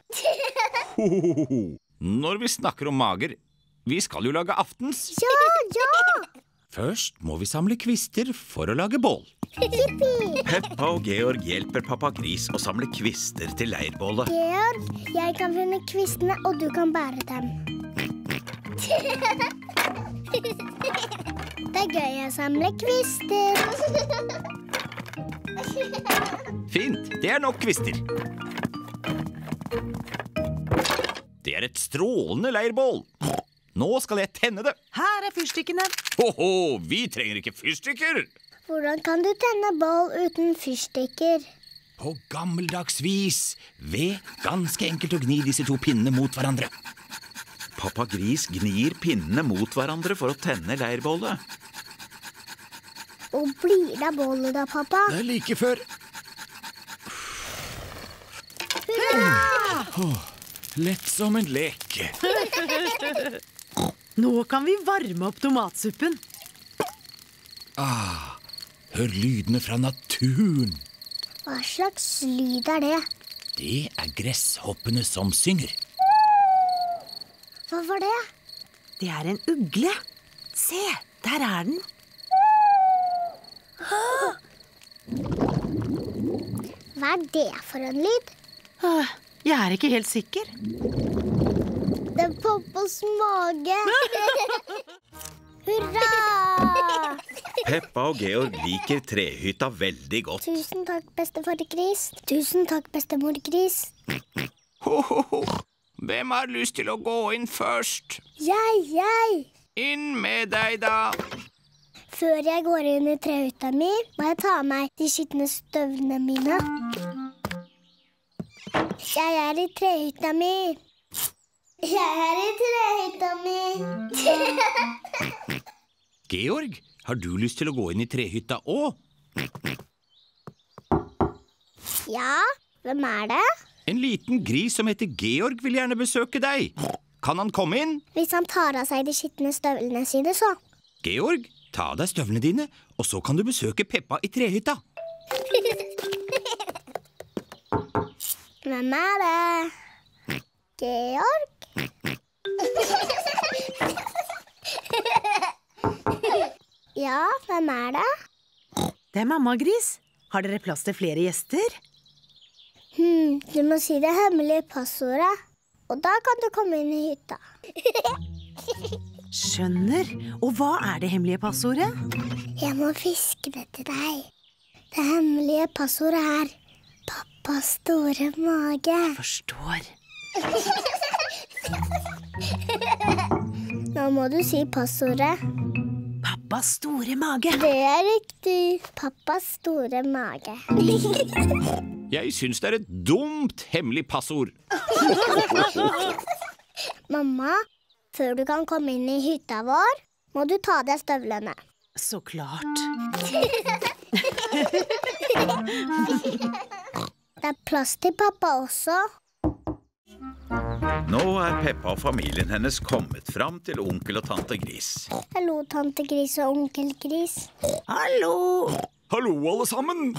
Når vi snakker om mager, vi skal jo lage aftens. Ja, ja! Først må vi samle kvister for å lage bål. Jippi! Peppa og Georg hjelper pappa Gris å samle kvister til leirbålet. Georg, jeg kan finne kvistene, og du kan bære dem. Det er gøy å samle kvister. Fint, det er nok kvister. Det er et strålende leirbål. Nå skal jeg tenne det. Her er fyrstikkene. Ho-ho, vi trenger ikke fyrstikker. Hvordan kan du tenne bål uten fyrstikker? På gammeldags vis, ved ganske enkelt å gni disse to pinnene mot hverandre. Pappa Gris gnir pinnene mot hverandre for å tenne leirbålet. Og blir det av bålet da, pappa? Det er like før. Hurra! Lett som en lek. Nå kan vi varme opp tomatsuppen. Ah, Hør lydene fra naturen. Hva slags lyd er det? Det er gresshoppene som synger. Hva var det? Det er en ugle. Se, der er den. Hva er det for en lyd? Åh, Jeg er ikke helt sikker. Det er mage. Hurra! Peppa og Georg liker trehytta veldig godt. Tusen takk, bestefar Gris. Tusen takk, bestemor Gris. Ho-ho-ho. Hvem har lyst til å gå inn først? Jeg, jeg. Inn med deg, da. Før jeg går inn i trehytta mi, må jeg ta av meg de skitne støvlene mine. Jeg er i trehytta mi. Jeg er i trehytta mi. Georg, har du lyst til å gå inn i trehytta òg? Ja, hvem er det? En liten gris som heter Georg vil gjerne besøke deg. Kan han komme inn? Hvis han tar av seg de skitne støvlene sine, så. Georg, ta av deg støvlene dine, og så kan du besøke Peppa i trehytta. Hvem er det? Georg? Ja, hvem er det? Det er mamma Gris. Har dere plass til flere gjester? Hmm, du må si det hemmelige passordet, og da kan du komme inn i hytta. Skjønner. Og hva er det hemmelige passordet? Jeg må fiske det til deg. Det hemmelige passordet er pappas store mage. Forstår. Nå må du si passordet. Pappas store mage. Det er riktig. Pappas store mage. Jeg syns det er et dumt hemmelig passord. Mamma, før du kan komme inn i hytta vår, må du ta av deg støvlene. Så klart. Det er plass til pappa også. Nå er Peppa og familien hennes kommet fram til onkel og tante Gris. Hallo, tante Gris og onkel Gris. Hallo! Hallo, alle sammen.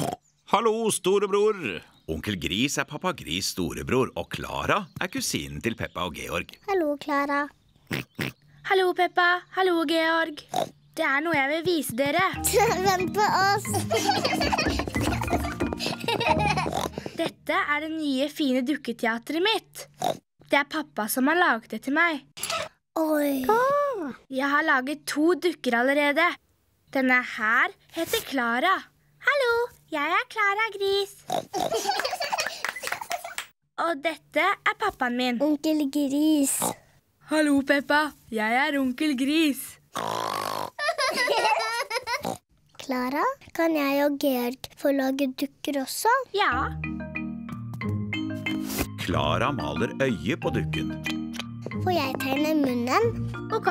Hallo, storebror. Onkel Gris er pappa Gris' storebror, og Klara er kusinen til Peppa og Georg. Hallo, Klara. Hallo, Peppa. Hallo, Georg. Det er noe jeg vil vise dere. Vent på oss. Dette er det nye, fine dukketeatret mitt. Det er pappa som har laget det til meg. Oi. Jeg har laget to dukker allerede. Denne her heter Klara. Hallo, jeg er Klara Gris. Og dette er pappaen min. Onkel Gris. Hallo, Peppa. Jeg er onkel Gris. Klara, kan jeg og Georg få lage dukker også? Ja, Klara maler øyet på dukken. Får jeg tegne munnen? ok.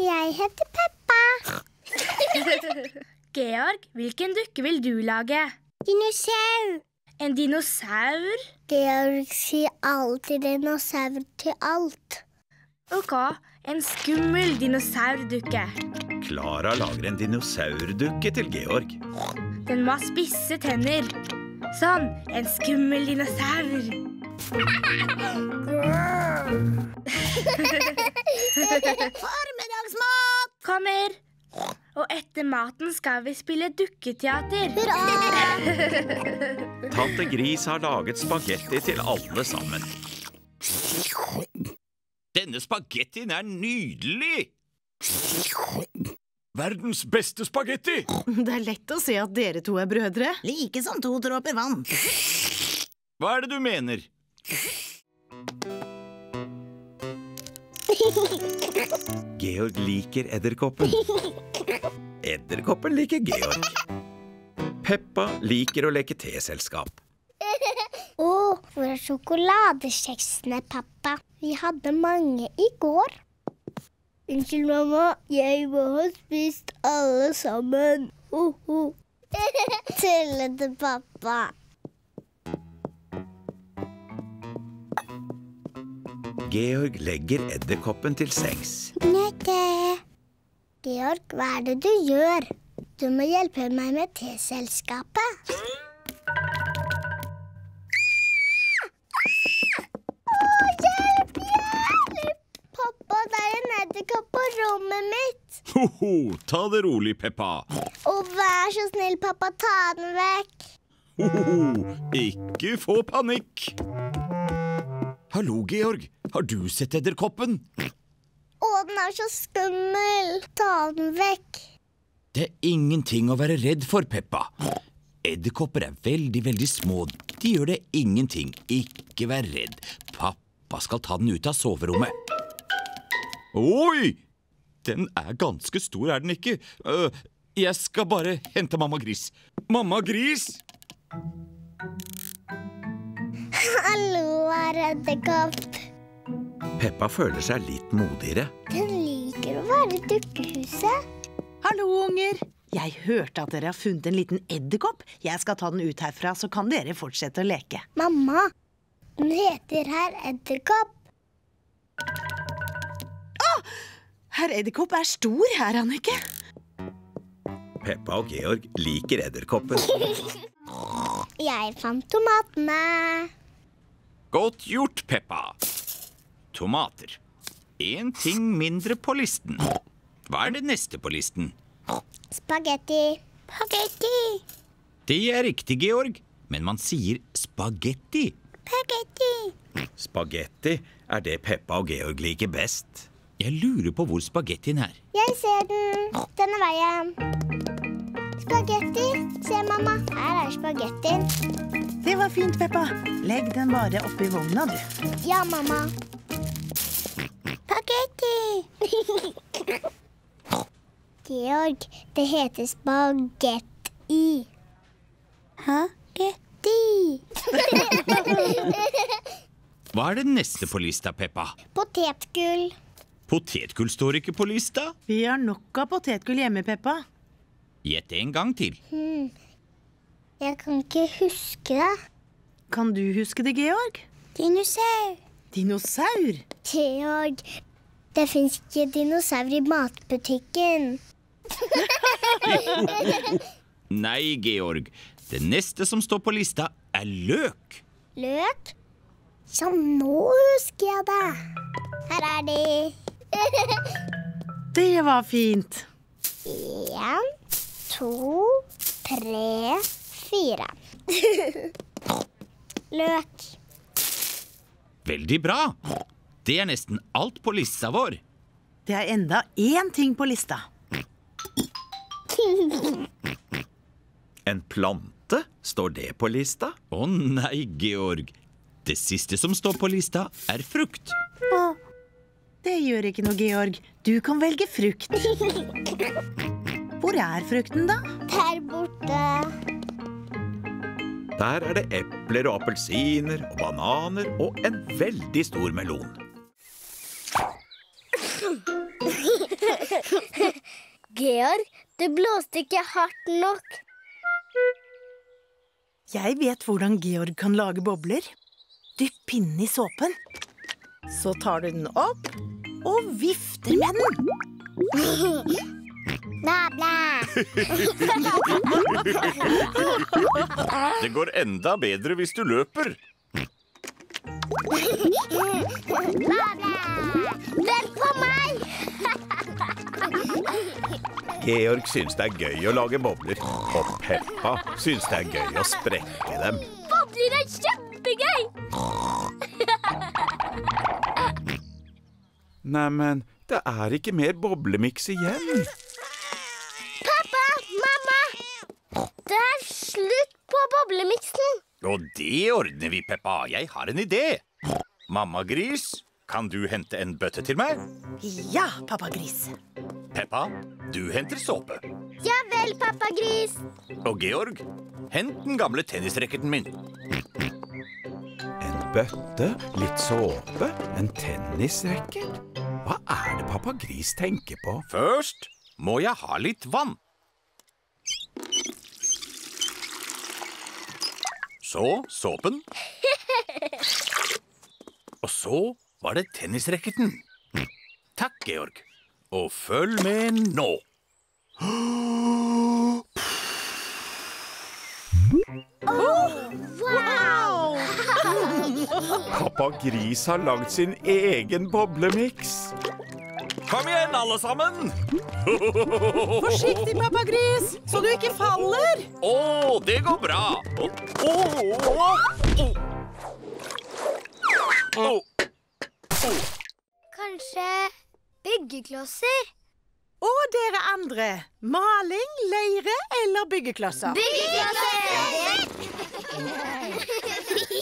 Jeg heter Peppa. Georg, hvilken dukke vil du lage? Dinosaur. En dinosaur? Georg sier alltid dinosaur til alt. Ok, en skummel dinosaurdukke. Klara lager en dinosaurdukke til Georg. Den må ha spisse tenner. Sånn, en skummel dinosaur. Formiddagsmat! Kommer. Og etter maten skal vi spille dukketeater. Hurra! Tante Gris har laget spagetti til alle sammen. Denne spagettien er nydelig! Verdens beste spagetti! Det er lett å se at dere to er brødre. Like som to dråper vann. Hva er det du mener? Georg liker edderkoppen. Edderkoppen liker Georg. Peppa liker å leke teselskap. Å, hvor er sjokoladekjeksene, pappa? Vi hadde mange i går. Unnskyld, mamma. Jeg må ha spist alle sammen. Ho, ho. Tullete pappa. Georg legger edderkoppen til sengs. Nette. Georg, hva er det du gjør? Du må hjelpe meg med teselskapet. En edderkopp på rommet mitt. Ho-ho, ta det rolig, Peppa. Og vær så snill, pappa, ta den vekk. Ho-ho, ikke få panikk. Hallo, Georg. Har du sett edderkoppen? Å, den er så skummel. Ta den vekk. Det er ingenting å være redd for, Peppa. Edderkopper er veldig, veldig små. De gjør det ingenting. Ikke vær redd. Pappa skal ta den ut av soverommet. Oi! Den er ganske stor, er den ikke? Uh, jeg skal bare hente mamma Gris. Mamma Gris! Hallo, er edderkopp. Peppa føler seg litt modigere. Den liker å være i dukkehuset. Hallo, unger. Jeg hørte at dere har funnet en liten edderkopp. Jeg skal ta den ut herfra, så kan dere fortsette å leke. Mamma, den heter her Edderkopp. Herr Edderkopp er stor, er han ikke? Peppa og Georg liker edderkoppen. Jeg fant tomatene. Godt gjort, Peppa. Tomater. Én ting mindre på listen. Hva er det neste på listen? Spagetti. Spagetti. Det er riktig, Georg, men man sier spagetti. Spagetti. Spagetti er det Peppa og Georg liker best. Jeg lurer på hvor spagettien er. Jeg ser den denne veien. Spagetti. Se, mamma. Her er spagettien. Det var fint, Peppa. Legg den bare oppi vogna, du. Ja, mamma. Spagetti. Georg, det heter spagetti. Spagetti. Hva er det neste på lista, Peppa? Potetgull. Potetgull står ikke på lista. Vi har nok av potetgull hjemme, Peppa. Gjett en gang til. Jeg kan ikke huske det. Kan du huske det, Georg? Dinosaur. Dinosaur. Georg, det fins ikke dinosaur i matbutikken. Nei, Georg. Det neste som står på lista, er løk. Løk? Så nå husker jeg det. Her er de. Det var fint. En, to, tre, fire. Løk. Veldig bra. Det er nesten alt på lista vår. Det er enda én ting på lista. En plante? Står det på lista? Å nei, Georg. Det siste som står på lista, er frukt. Det gjør ikke noe, Georg. Du kan velge frukt. Hvor er frukten, da? Der borte. Der er det epler og appelsiner og bananer og en veldig stor melon. Georg, du blåste ikke hardt nok. Jeg vet hvordan Georg kan lage bobler. Dypp pinnen i såpen. Så tar du den opp og vifter med den. Bla, bla. Det går enda bedre hvis du løper. Bla, bla. Vent på meg! Georg syns det er gøy å lage bobler, og Peppa syns det er gøy å sprekke dem. Bobler er kjempegøy! Neimen, det er ikke mer boblemiks igjen. Pappa, mamma! Det er slutt på boblemiksen. Og det ordner vi, Peppa. Jeg har en idé. Mamma Gris, kan du hente en bøtte til meg? Ja, pappa gris. Peppa, du henter såpe. Ja vel, pappa gris. Og Georg, hent den gamle tennisracketen min. En bøtte, litt såpe, en tennisracket. Hva er det pappa Gris tenker på? Først må jeg ha litt vann. Så såpen. Og så var det tennisracketen. Takk, Georg. Og følg med nå. Wow! Pappa Gris har lagd sin egen boblemiks. Kom igjen, alle sammen! Forsiktig, pappa gris, så du ikke faller. Å, det går bra. Oh, oh. Kanskje byggeklosser? Og dere andre. Maling, leire eller byggeklosser? Byggeklosser!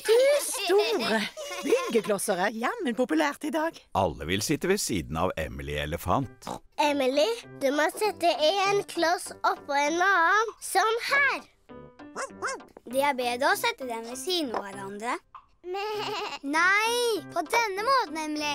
Du Store byggeklosser er jammen populært i dag. Alle vil sitte ved siden av Emily Elefant. Emily, du må sette en kloss oppå en annen. Sånn her. Det er bedre å sette dem ved siden av hverandre. Nei, på denne måten, Emily.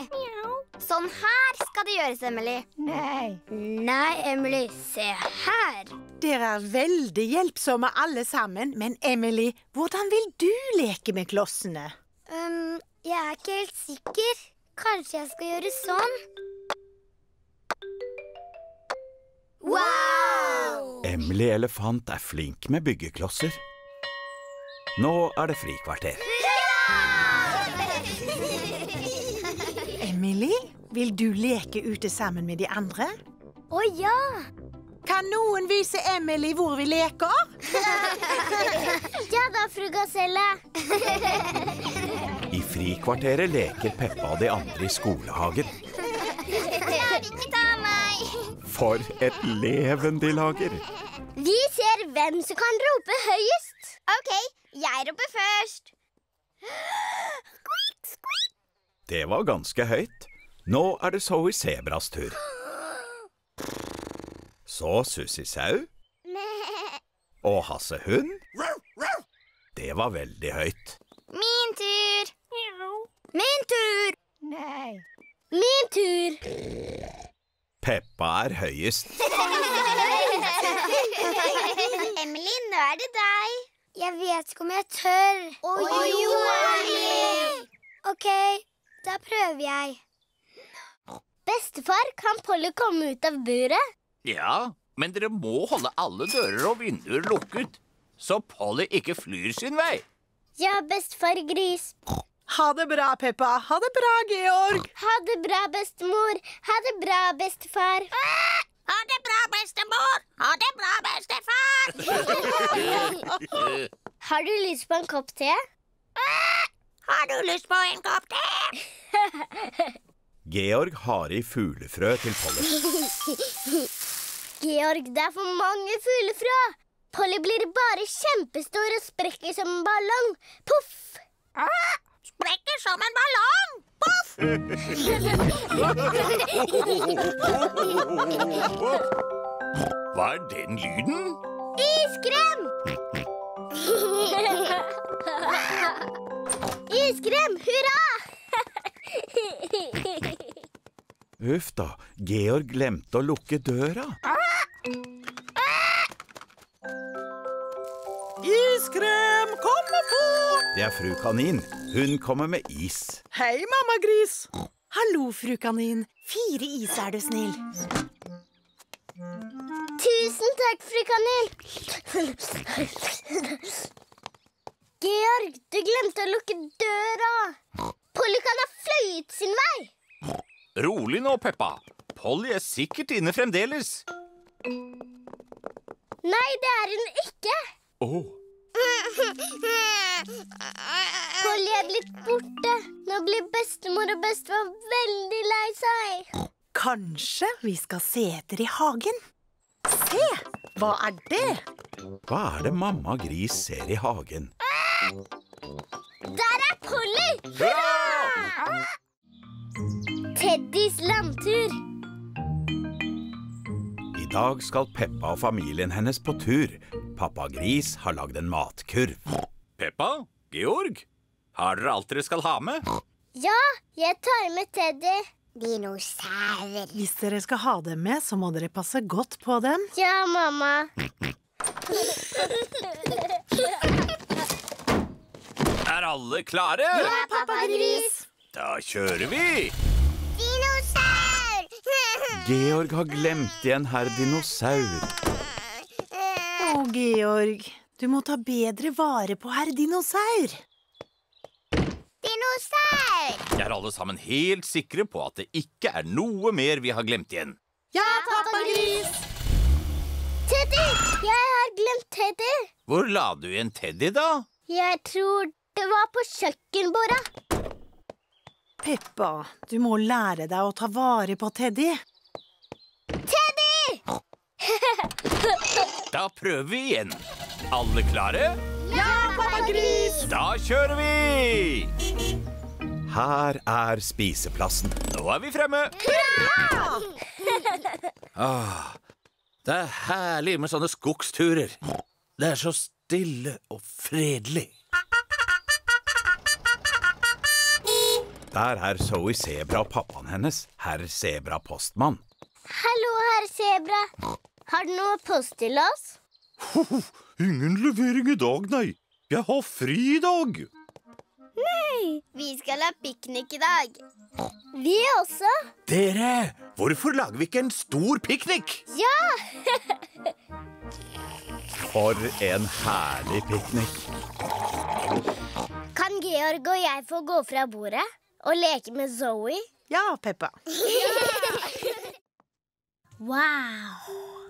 Sånn her skal det gjøres, Emily. Nei. Nei, Emily. Se her. Dere er veldig hjelpsomme alle sammen, men Emily, hvordan vil du leke med klossene? Um, jeg er ikke helt sikker. Kanskje jeg skal gjøre sånn? Wow! Emily Elefant er flink med byggeklosser. Nå er det frikvarter. Emily, vil du leke ute sammen med de andre? Å ja! Kan noen vise Emily hvor vi leker? Ja da, fru Gaselle. I frikvarteret leker Peppa og de andre i skolehagen. Ikke ta meg. For et leven de lager! Vi ser hvem som kan rope høyest. OK, jeg roper først. Squeak, squeak. Det var ganske høyt. Nå er det Zoe Sebras tur. Så Sussi Sau og Hasse Hund. Det var veldig høyt. Min tur. Min tur. Nei. Min tur. Peppa er høyest. Emily, nå er det deg. Jeg vet ikke om jeg tør. Å jo, Emily. OK, da prøver jeg. Bestefar, kan Polly komme ut av buret? Ja, men dere må holde alle dører og vinduer lukket, så Polly ikke flyr sin vei. Ja, bestefar Gris. Ha det bra, Peppa. Ha det bra, Georg. Ha det bra, bestemor. Ha det bra, bestefar. Ha det bra, bestemor! Ha det bra, bestefar! Har du lyst på en kopp te? Har du lyst på en kopp te? Georg har i fuglefrø til Polly. Georg, det er for mange fuglefrø. Polly blir bare kjempestor og sprekker som en ballong. Poff! Sprekker som en ballong! Poff! Hva er den lyden? Iskrem! Iskrem, hurra! Uff da, Georg glemte å lukke døra. Iskrem, kom og få! Det er fru Kanin. Hun kommer med is. Hei, mamma gris. Hallo, fru kanin. Fire is, er du snill. Tusen takk, fru Kanin. Georg, du glemte å lukke døra. Polly kan ha fløyet sin vei. Rolig nå, Peppa. Polly er sikkert inne fremdeles. Nei, det er hun ikke. Åh, Polly er blitt borte. Nå blir bestemor og bestefar veldig lei seg. Kanskje vi skal se etter i hagen? Se! Hva er det? Hva er det mamma gris ser i hagen? Der er Polly! Hurra! Teddys landtur. I dag skal Peppa og familien hennes på tur. Pappa Gris har lagd en matkurv. Peppa? Georg? Har dere alt dere skal ha med? Ja, jeg tar med Teddy. Dinosaurer. Hvis dere skal ha dem med, så må dere passe godt på dem. Ja, mamma. Er alle klare? Ja, pappa Gris. Da kjører vi! Georg har glemt igjen herr dinosaur. Å, Georg. Du må ta bedre vare på herr dinosaur. Dinosaur! Er alle sammen helt sikre på at det ikke er noe mer vi har glemt igjen? Ja, pappa Gris. Teddy! Jeg har glemt Teddy. Hvor la du igjen Teddy, da? Jeg tror det var på kjøkkenbordet. Peppa, du må lære deg å ta vare på Teddy. Teddy! Da prøver vi igjen. Alle klare? Ja, pappa Gris. Da kjører vi! Her er spiseplassen. Nå er vi fremme. Ah, det er herlig med sånne skogsturer. Det er så stille og fredelig. Der er Zoe Sebra og pappaen hennes, herr Sebra Postmann. Hallo, herr Sebra. Har du noe post til oss? Ingen levering i dag, nei. Jeg har fri i dag. Nei! Vi skal ha piknik i dag. Vi også. Dere, hvorfor lager vi ikke en stor piknik? Ja! For en herlig piknik. Kan Georg og jeg få gå fra bordet og leke med Zoe? Ja, Peppa. Wow!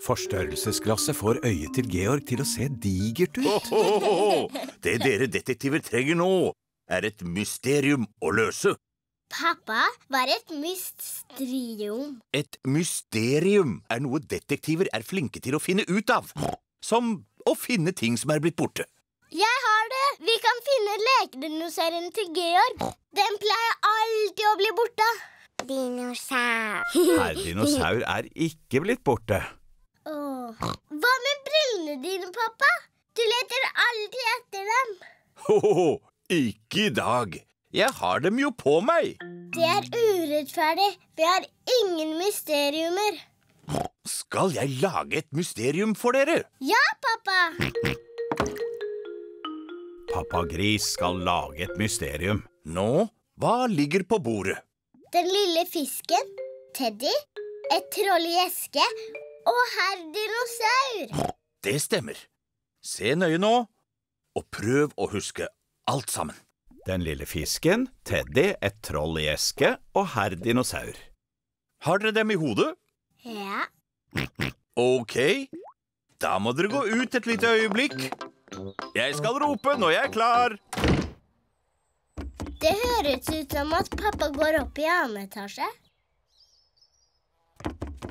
Forstørrelsesglasset får øyet til Georg til å se digert ut. Ho-ho-ho! Det dere detektiver trenger nå, er et mysterium å løse. Pappa, hva er et mysterium? Et mysterium er noe detektiver er flinke til å finne ut av. Som å finne ting som er blitt borte. Jeg har det! Vi kan finne lekedinosaurene til Georg. Den pleier alltid å bli borte. Dinosaur. Herr dinosaur er ikke blitt borte. Oh. Hva med brillene dine, pappa? Du leter alltid etter dem. Ho-ho-ho! Ikke i dag. Jeg har dem jo på meg. Det er urettferdig. Vi har ingen mysteriumer. Skal jeg lage et mysterium for dere? Ja, pappa! Pappa Gris skal lage et mysterium. Nå, hva ligger på bordet? Den lille fisken, Teddy, et troll i eske og herr dinosaur. Det stemmer. Se nøye nå, og prøv å huske alt sammen. Den lille fisken, Teddy, et troll i eske og herr dinosaur. Har dere dem i hodet? Ja. Ok, da må dere gå ut et lite øyeblikk. Jeg skal rope når jeg er klar. Det høres ut som at pappa går opp i annen etasje.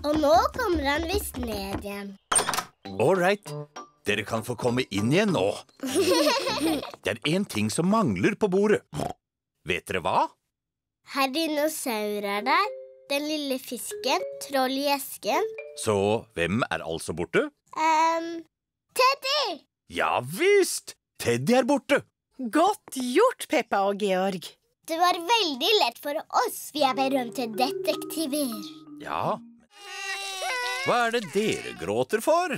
Og nå kommer han visst ned igjen. Ålreit. dere kan få komme inn igjen nå. Det er én ting som mangler på bordet. Vet dere hva? Herr dinosaur er der. Den lille fisken, troll i esken. Så hvem er altså borte? um, Teddy! Ja visst! Teddy er borte. Godt gjort, Peppa og Georg. Det var veldig lett for oss. Vi er berømte detektiver. Ja, hva er det dere gråter for?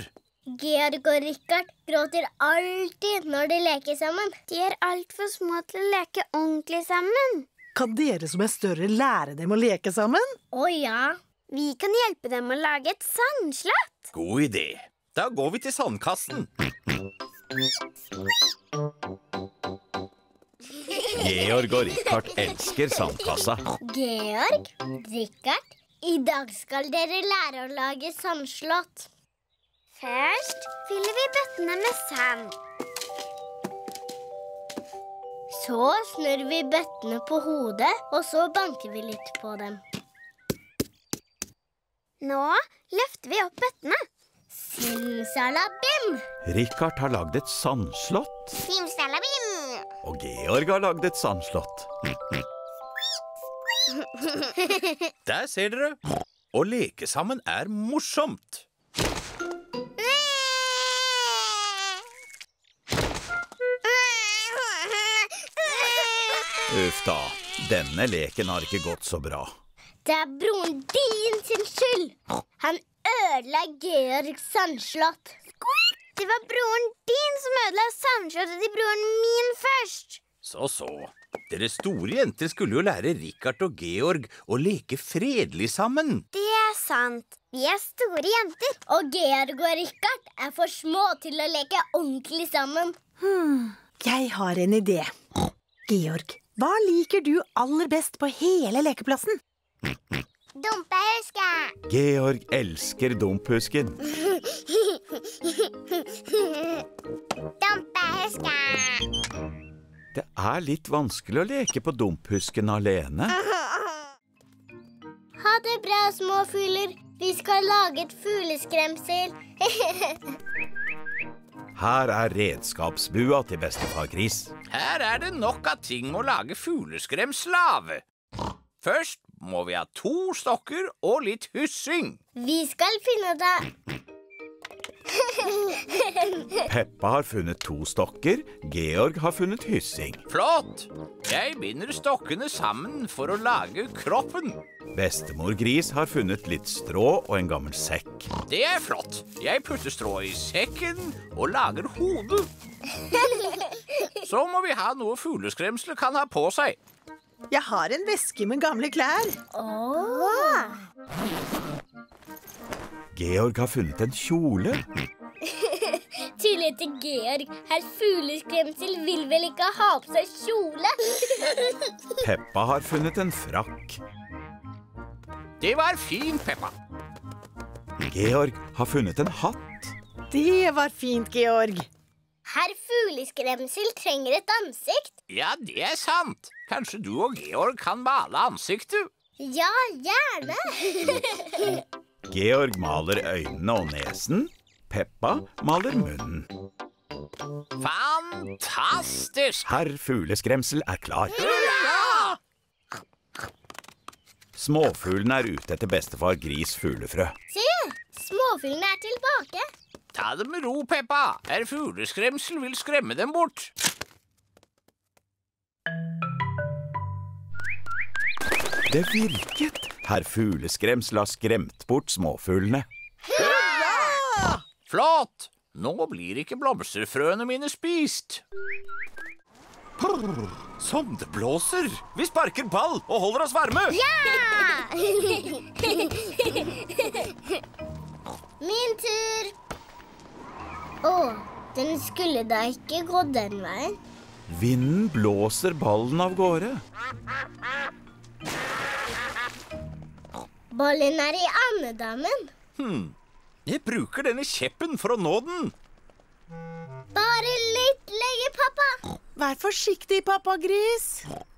Georg og Richard gråter alltid når de leker sammen. De er altfor små til å leke ordentlig sammen. Kan dere som er større, lære dem å leke sammen? Å ja. Vi kan hjelpe dem å lage et sandslott. God idé. Da går vi til sandkassen. Georg og Richard elsker sandkassa. Georg, Richard, i dag skal dere lære å lage sandslott. Først fyller vi bøttene med sand. Så snurrer vi bøttene på hodet, og så banker vi litt på dem. Nå løfter vi opp bøttene. Simsalabim! Richard har lagd et sandslott, Simsalabim! Og Georg har lagd et sandslott. Der ser dere. Å leke sammen er morsomt. Uff da, denne leken har ikke gått så bra. Det er broren din sin skyld. Han ødela Georgs sandslott. Det var broren din som ødela sandkjøttet til broren min først. Så så. Dere store jenter skulle jo lære Richard og Georg å leke fredelig sammen. Det er sant. Vi er store jenter. Og Georg og Richard er for små til å leke ordentlig sammen. Hmm. Jeg har en idé. Georg, hva liker du aller best på hele lekeplassen? Dumpehuske. Georg elsker dumphusken. Dumpehuske. Det er litt vanskelig å leke på dumphusken alene. Ha det bra, små fugler. Vi skal lage et fugleskremsel. Her er redskapsbua til bestefar Gris. Her er det nok av ting å lage fugleskremsel av. Først må vi ha to stokker og litt hyssing. Vi skal finne det. Peppa har funnet to stokker, Georg har funnet hyssing. Flott! Jeg binder stokkene sammen for å lage kroppen. Bestemor Gris har funnet litt strå og en gammel sekk. Det er flott. Jeg putter strå i sekken og lager hodet. Så må vi ha noe fugleskremselet kan ha på seg. Jeg har en veske med gamle klær. Georg har funnet en kjole. Tullete Georg, herr fugleskremsel vil vel ikke ha på seg kjole? Peppa har funnet en frakk. Det var fint, Peppa. Georg har funnet en hatt. Det var fint, Georg. Herr Fugleskremsel trenger et ansikt. Ja, det er sant. Kanskje du og Georg kan male ansiktet? Ja, gjerne. Georg maler øynene og nesen. Peppa maler munnen. Fantastisk! Herr Fugleskremsel er klar. Hurra! Småfuglene er ute etter bestefar Gris fuglefrø. Se, småfuglene er tilbake. Ta det med ro, Peppa. Herr Fugleskremsel vil skremme dem bort. Det virket! Herr Fugleskremsel har skremt bort småfuglene. Flott! Nå blir ikke blomsterfrøene mine spist. Som det blåser! Vi sparker ball og holder oss varme! Ja! Min tur. Å, den skulle da ikke gå den veien. Vinden blåser ballen av gårde. Ballen er i andedammen. Jeg bruker denne kjeppen for å nå den. Bare litt lenger, pappa. Vær forsiktig, pappa Gris.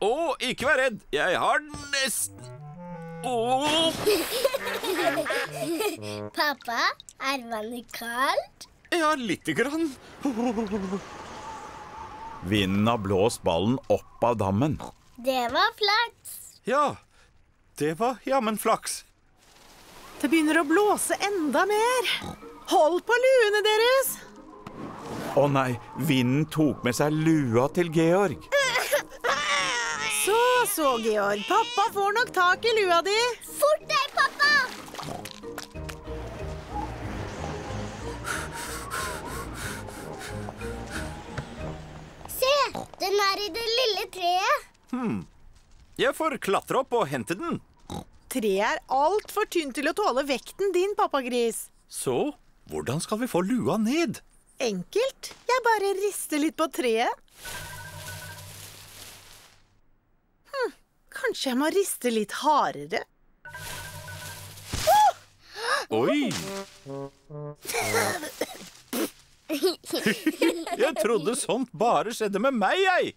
Å, ikke vær redd. Jeg har nesten oh. Pappa, er vannet kaldt? Ja, lite grann. Vinden har blåst ballen opp av dammen. Det var flaks. Ja, det var jammen flaks. Det begynner å blåse enda mer. Hold på luene deres. Å nei, vinden tok med seg lua til Georg. Så, så, Georg. Pappa får nok tak i lua di. Fort deg, pappa! Se, den er i det lille treet. Jeg får klatre opp og hente den. Treet er altfor tynt til å tåle vekten din, pappagris. Så hvordan skal vi få lua ned? Enkelt. Jeg bare rister litt på treet. Hm, kanskje jeg må riste litt hardere. Oi! Jeg trodde sånt bare skjedde med meg, jeg.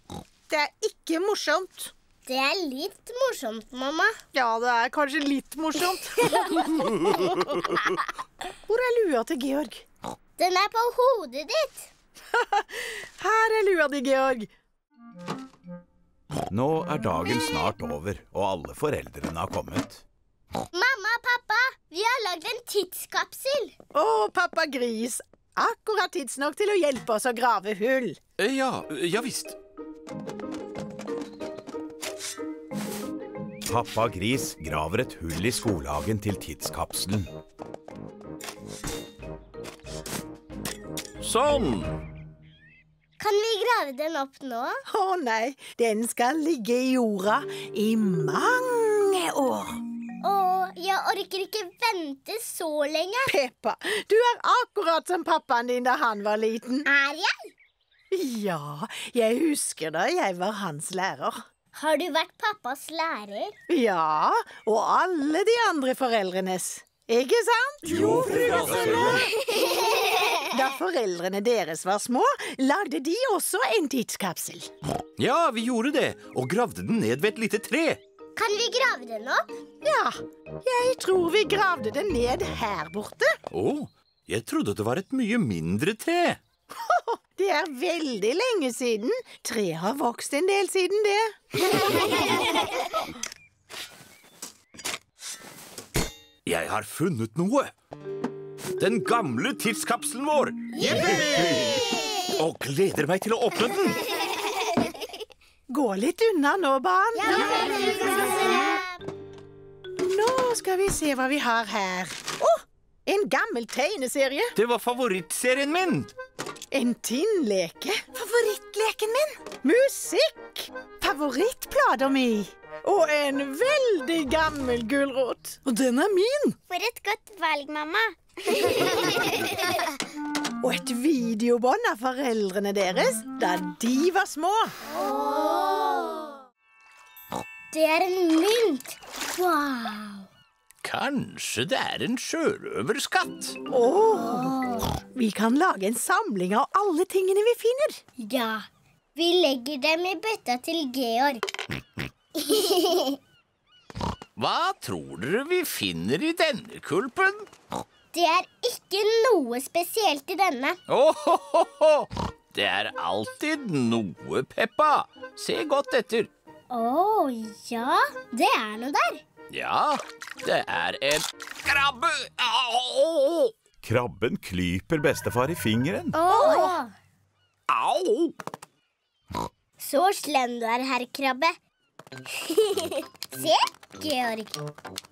Det er ikke morsomt. Det er litt morsomt, mamma. Ja, det er kanskje litt morsomt. Hvor er lua til Georg? Den er på hodet ditt. Her er lua di, Georg. Nå er dagen snart over, og alle foreldrene har kommet. Mamma og pappa, vi har lagd en tidskapsel. Å, pappa Gris. Akkurat tidsnok til å hjelpe oss å grave hull. Eh, Ja, ja visst. Pappa Gris graver et hull i skolehagen til tidskapselen. Sånn. Kan vi grave den opp nå? Å nei, den skal ligge i jorda i mange år. Å, jeg orker ikke vente så lenge. Peppa, du er akkurat som pappaen din da han var liten. Er jeg? Ja, jeg husker da jeg var hans lærer. Har du vært pappas lærer? Ja, og alle de andre foreldrenes. Ikke sant? Jo, Da foreldrene deres var små, lagde de også en tidskapsel. Ja, vi gjorde det, og gravde den ned ved et lite tre. Kan vi grave den opp? Ja, jeg tror vi gravde den ned her borte. Å, jeg trodde det var et mye mindre tre. Det er veldig lenge siden. Treet har vokst en del siden det. Jeg har funnet noe. Den gamle tidskapselen vår. Og gleder meg til å åpne den. Gå litt unna nå, barn. Nå skal vi se hva vi har her. Å, en gammel tegneserie. Det var favorittserien min. En tinnleke. Favorittleken min. Musikk. Favorittplata mi. Og en veldig gammel gulrot. Og den er min. For et godt valg, mamma. Og et videobånd av foreldrene deres da de var små. Det er en mynt. Wow. Kanskje det er en sjørøverskatt? Åh, vi kan lage en samling av alle tingene vi finner. Ja. Vi legger dem i bøtta til Georg. Hva tror dere vi finner i denne kulpen? Det er ikke noe spesielt i denne. Ohohoho! Det er alltid noe, Peppa. Se godt etter. Å ja, det er noe der. Ja, det er en krabbe. Au! Krabben klyper bestefar i fingeren. Oh. Au! Så slem du er, herr Krabbe. Se, Georg.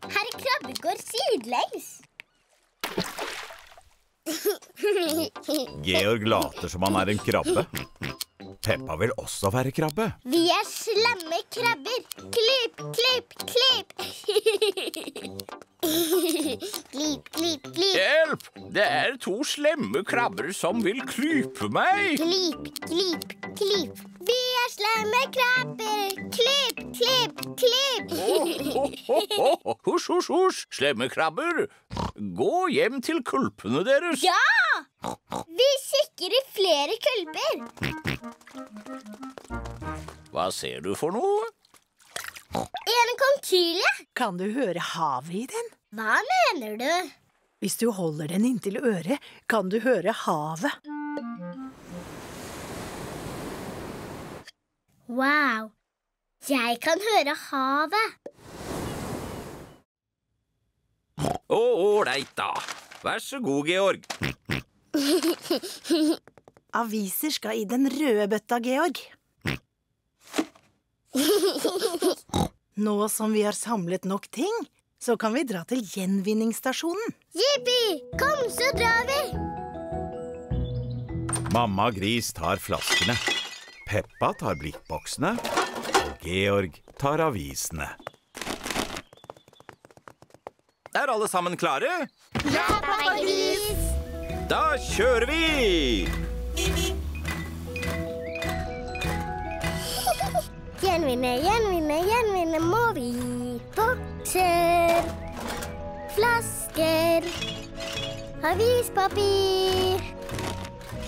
Herr Krabbe går sidelengs. Georg later som han er en krabbe. Peppa vil også være krabbe. Vi er slemme krabber. Klipp, klipp, klipp. Klipp, klipp, klipp. Hjelp! Det er to slemme krabber som vil klype meg. Klipp, klipp, klipp. Vi er slemme krabber. Klipp, klipp, klipp. Husj, husj, husj, slemme krabber. Gå hjem til kulpene deres. Ja! Vi sikrer i flere kulper. Hva ser du for noe? En konkylie. Kan du høre havet i den? Hva mener du? Hvis du holder den inntil øret, kan du høre havet. Wow. Jeg kan høre havet. Å, oh, da. Vær så god, Georg. Aviser skal i den røde bøtta, Georg. Nå som vi har samlet nok ting, så kan vi dra til gjenvinningsstasjonen. Jippi! Kom, så drar vi. Mamma Gris tar flaskene. Peppa tar blikkboksene. Og Georg tar avisene. Er alle sammen klare? Ja, pappa Gris. Da kjører vi! Gjenvinne, gjenvinne, gjenvinne må vi. Bokser, flasker, avispapir.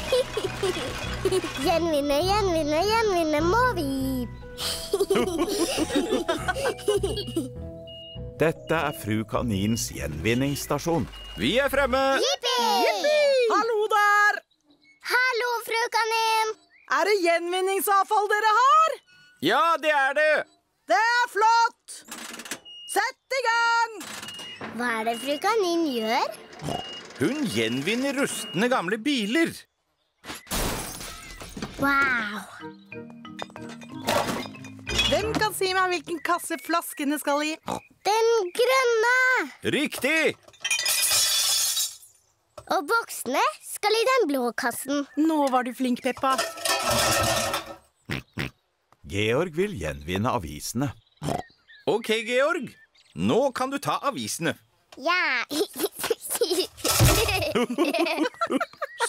Gjenvinne, gjenvinne, gjenvinne må vi. Dette er Fru Kanins gjenvinningsstasjon. Vi er fremme! Jippi! Hallo der! Hallo, fru kanin. Er det gjenvinningsavfall dere har? Ja, det er det! Det er flott! Sett i gang! Hva er det fru kanin gjør? Hun gjenvinner rustne gamle biler. Wow. Hvem kan si meg hvilken kasse flaskene skal i? Den grønne. Riktig! Og boksene skal i den blå kassen. Nå var du flink, Peppa. Georg vil gjenvinne avisene. Ok, Georg. Nå kan du ta avisene. Ja.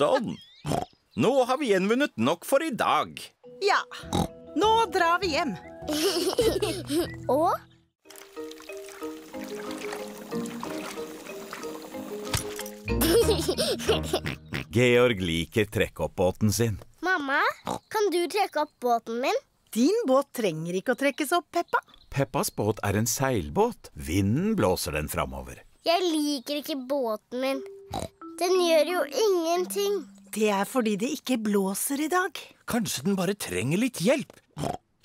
Sånn. Nå har vi gjenvunnet nok for i dag. Ja. Nå drar vi hjem. Og Georg liker trekkoppbåten sin. Mamma, kan du trekke opp båten min? Din båt trenger ikke å trekkes opp, Peppa. Peppas båt er en seilbåt. Vinden blåser den framover. Jeg liker ikke båten min. Den gjør jo ingenting. Det er fordi det ikke blåser i dag. Kanskje den bare trenger litt hjelp.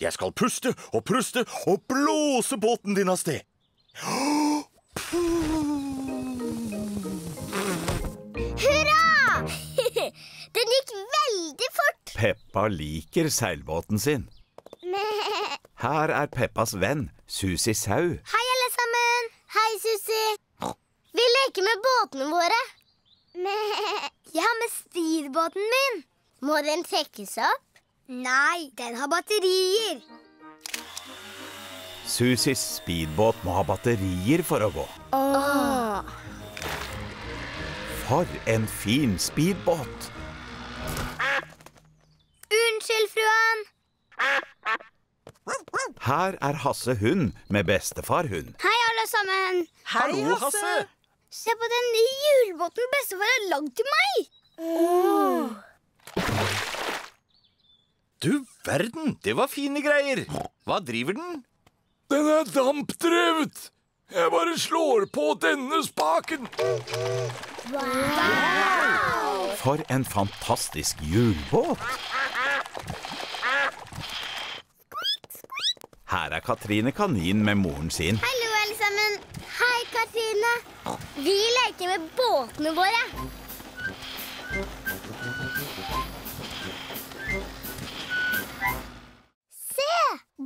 Jeg skal puste og puste og blåse båten din av sted. Hurra! Den gikk veldig fort. Peppa liker seilbåten sin. Her er Peppas venn, Susi Sau. Hei, alle sammen. Hei, Susi. Vi leker med båtene våre. Jeg har med speedbåten min. Må den trekkes opp? Nei, den har batterier. Susis speedbåt må ha batterier for å gå. Åh. For en fin speedbåt! Unnskyld, fruen. Her er Hasse hund med bestefar hund. Hei, alle sammen. Hei, Hallo, Hasse. Se på den nye julebåten bestefar har lagd til meg. Du verden, det var fine greier. Hva driver den? Den er dampdrevet. Jeg bare slår på denne spaken. For en fantastisk julbåt! Her er Katrine Kanin med moren sin. Hallo, alle sammen. Hei, Katrine. Vi leker med båtene våre. Se,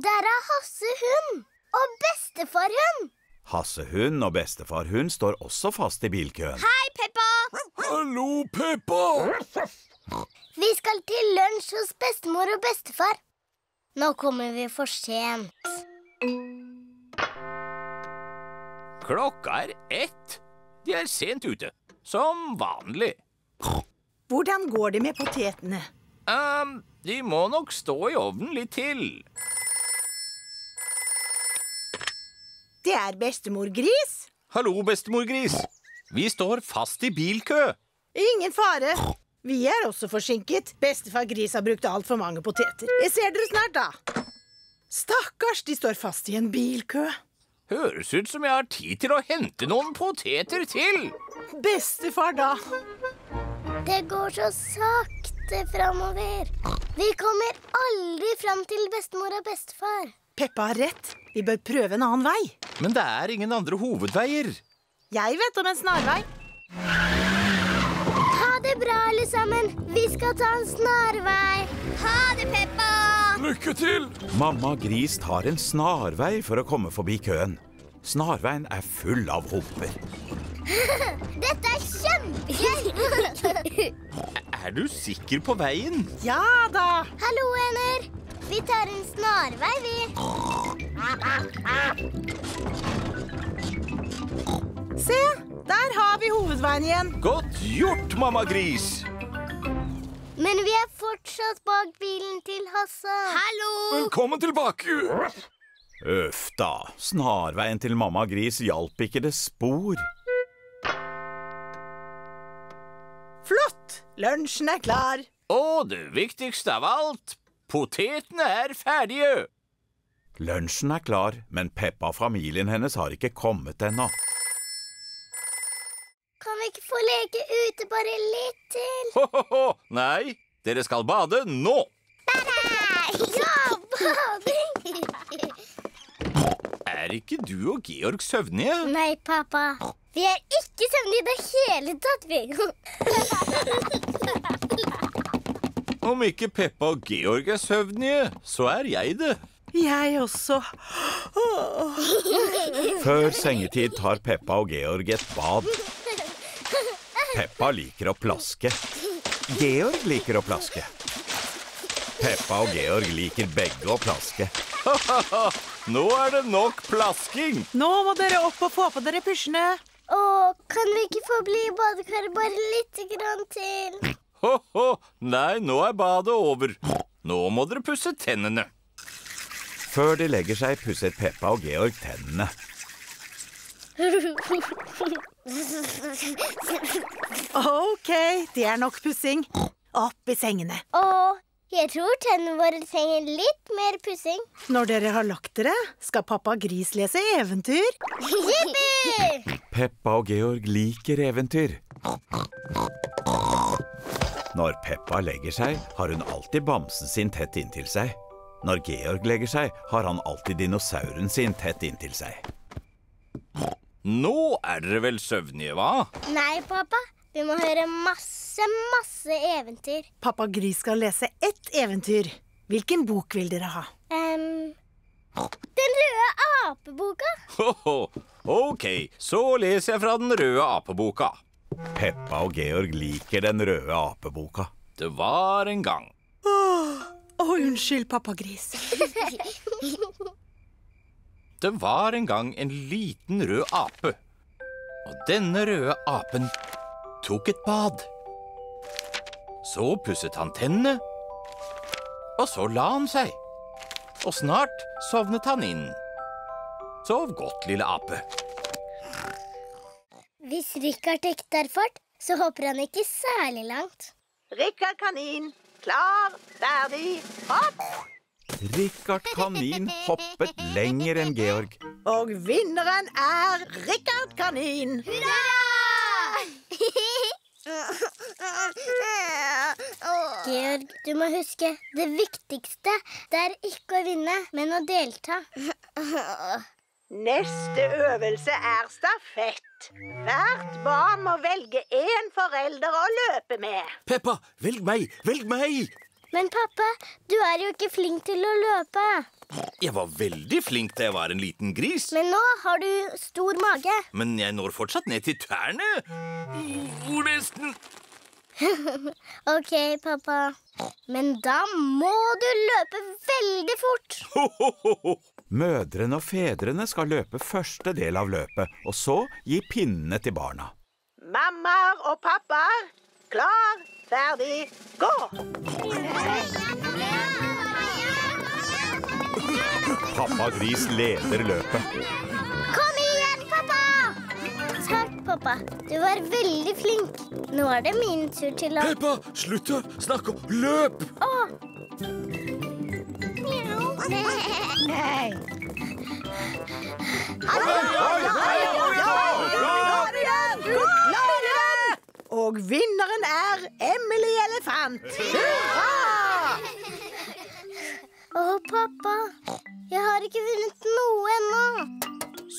der er Hasse hund og bestefar hund. Hassehund og bestefarhund står også fast i bilkøen. Hei, Peppa. Hallo, Peppa. Vi skal til lunsj hos bestemor og bestefar. Nå kommer vi for sent. Klokka er ett. De er sent ute. Som vanlig. Hvordan går det med potetene? Um, de må nok stå i ovnen litt til. Det er bestemor Gris. Hallo, bestemor Gris. Vi står fast i bilkø. Ingen fare. Vi er også forsinket. Bestefar Gris har brukt altfor mange poteter. Jeg ser dere snart, da. Stakkars, de står fast i en bilkø. Høres ut som jeg har tid til å hente noen poteter til. Bestefar, da. Det går så sakte framover. Vi kommer aldri fram til bestemor og bestefar. Peppa har rett. Vi bør prøve en annen vei. Men det er ingen andre hovedveier. Jeg vet om en snarvei. Ha det bra, alle sammen. Vi skal ta en snarvei. Ha det, Peppa. Lykke til. Mamma Gris tar en snarvei for å komme forbi køen. Snarveien er full av humper. Dette er kjempegøy. Er du sikker på veien? Ja da. Hallo, ener. Vi tar en snarvei, vi. Se, der har vi hovedveien igjen. Godt gjort, mamma Gris. Men vi er fortsatt bak bilen til Hasse. Hallo. Velkommen tilbake. Øff da, snarveien til mamma Gris hjalp ikke det spor. Flott. Lunsjen er klar. Og det viktigste av alt, potetene er ferdige. Lunsjen er klar, men Peppa og familien hennes har ikke kommet ennå. Kan vi ikke få leke ute bare litt til? Ho-ho-ho! Nei, dere skal bade nå. Ja, bading! Er ikke du og Georg søvnige? Nei, pappa. Vi er ikke søvnige i det hele tatt, vi. Om ikke Peppa og Georg er søvnige, så er jeg det. Jeg også. Før sengetid tar Peppa og Georg et bad. Peppa liker å plaske. Georg liker å plaske. Peppa og Georg liker begge å plaske. Nå er det nok plasking. Nå må dere opp og få på dere pysjene. Å, kan vi ikke få bli i badekaret bare litt grann til? Ho-ho! Nei, nå er badet over. Nå må dere pusse tennene. Før de legger seg, pusser Peppa og Georg tennene. Ok, det er nok pussing. Opp i sengene. Å, jeg tror tennene våre trenger litt mer pussing. Når dere har lagt dere, skal pappa Gris lese eventyr. Jippi! Peppa og Georg liker eventyr. Når Peppa legger seg, har hun alltid bamsen sin tett inntil seg. Når Georg legger seg, har han alltid dinosauren sin tett inntil seg. Nå er dere vel søvnige, hva? Nei, pappa. Vi må høre masse, masse eventyr. Pappa Gris skal lese ett eventyr. Hvilken bok vil dere ha? Um, den røde apeboka. Ho-ho. Ok, så leser jeg fra den røde apeboka. Peppa og Georg liker den røde apeboka. Det var en gang. Å, unnskyld, pappa Gris. Det var en gang en liten rød ape. Og denne røde apen tok et bad. Så pusset han tennene, og så la han seg. Og snart sovnet han inn. Sov godt, lille ape. Hvis Richard ekter fart, så hopper han ikke særlig langt. Rikard Kanin, klar, ferdig, hopp! Rikard Kanin hoppet lenger enn Georg. Og vinneren er Rikard Kanin. Hurra! Georg, du må huske, det viktigste det er ikke å vinne, men å delta. Neste øvelse er stafett. Hvert barn må velge én forelder å løpe med. Peppa, velg meg! Velg meg! Men pappa, du er jo ikke flink til å løpe. Jeg var veldig flink da jeg var en liten gris. Men nå har du stor mage. Men jeg når fortsatt ned til tærne. Oh, nesten? Ok, pappa. Men da må du løpe veldig fort. Mødrene og fedrene skal løpe første del av løpet, og så gi pinnene til barna. Mammaer og pappaer, klar, ferdig, gå! Pappa Gris leder løpet. Kom igjen, pappa! Takk, pappa. Du var veldig flink. Nå er det min tur til å Peppa, slutt å snakke om løp! Nei. Og vinneren er Emily Elefant. Hurra! Å, pappa. Jeg har ikke vunnet noe ennå.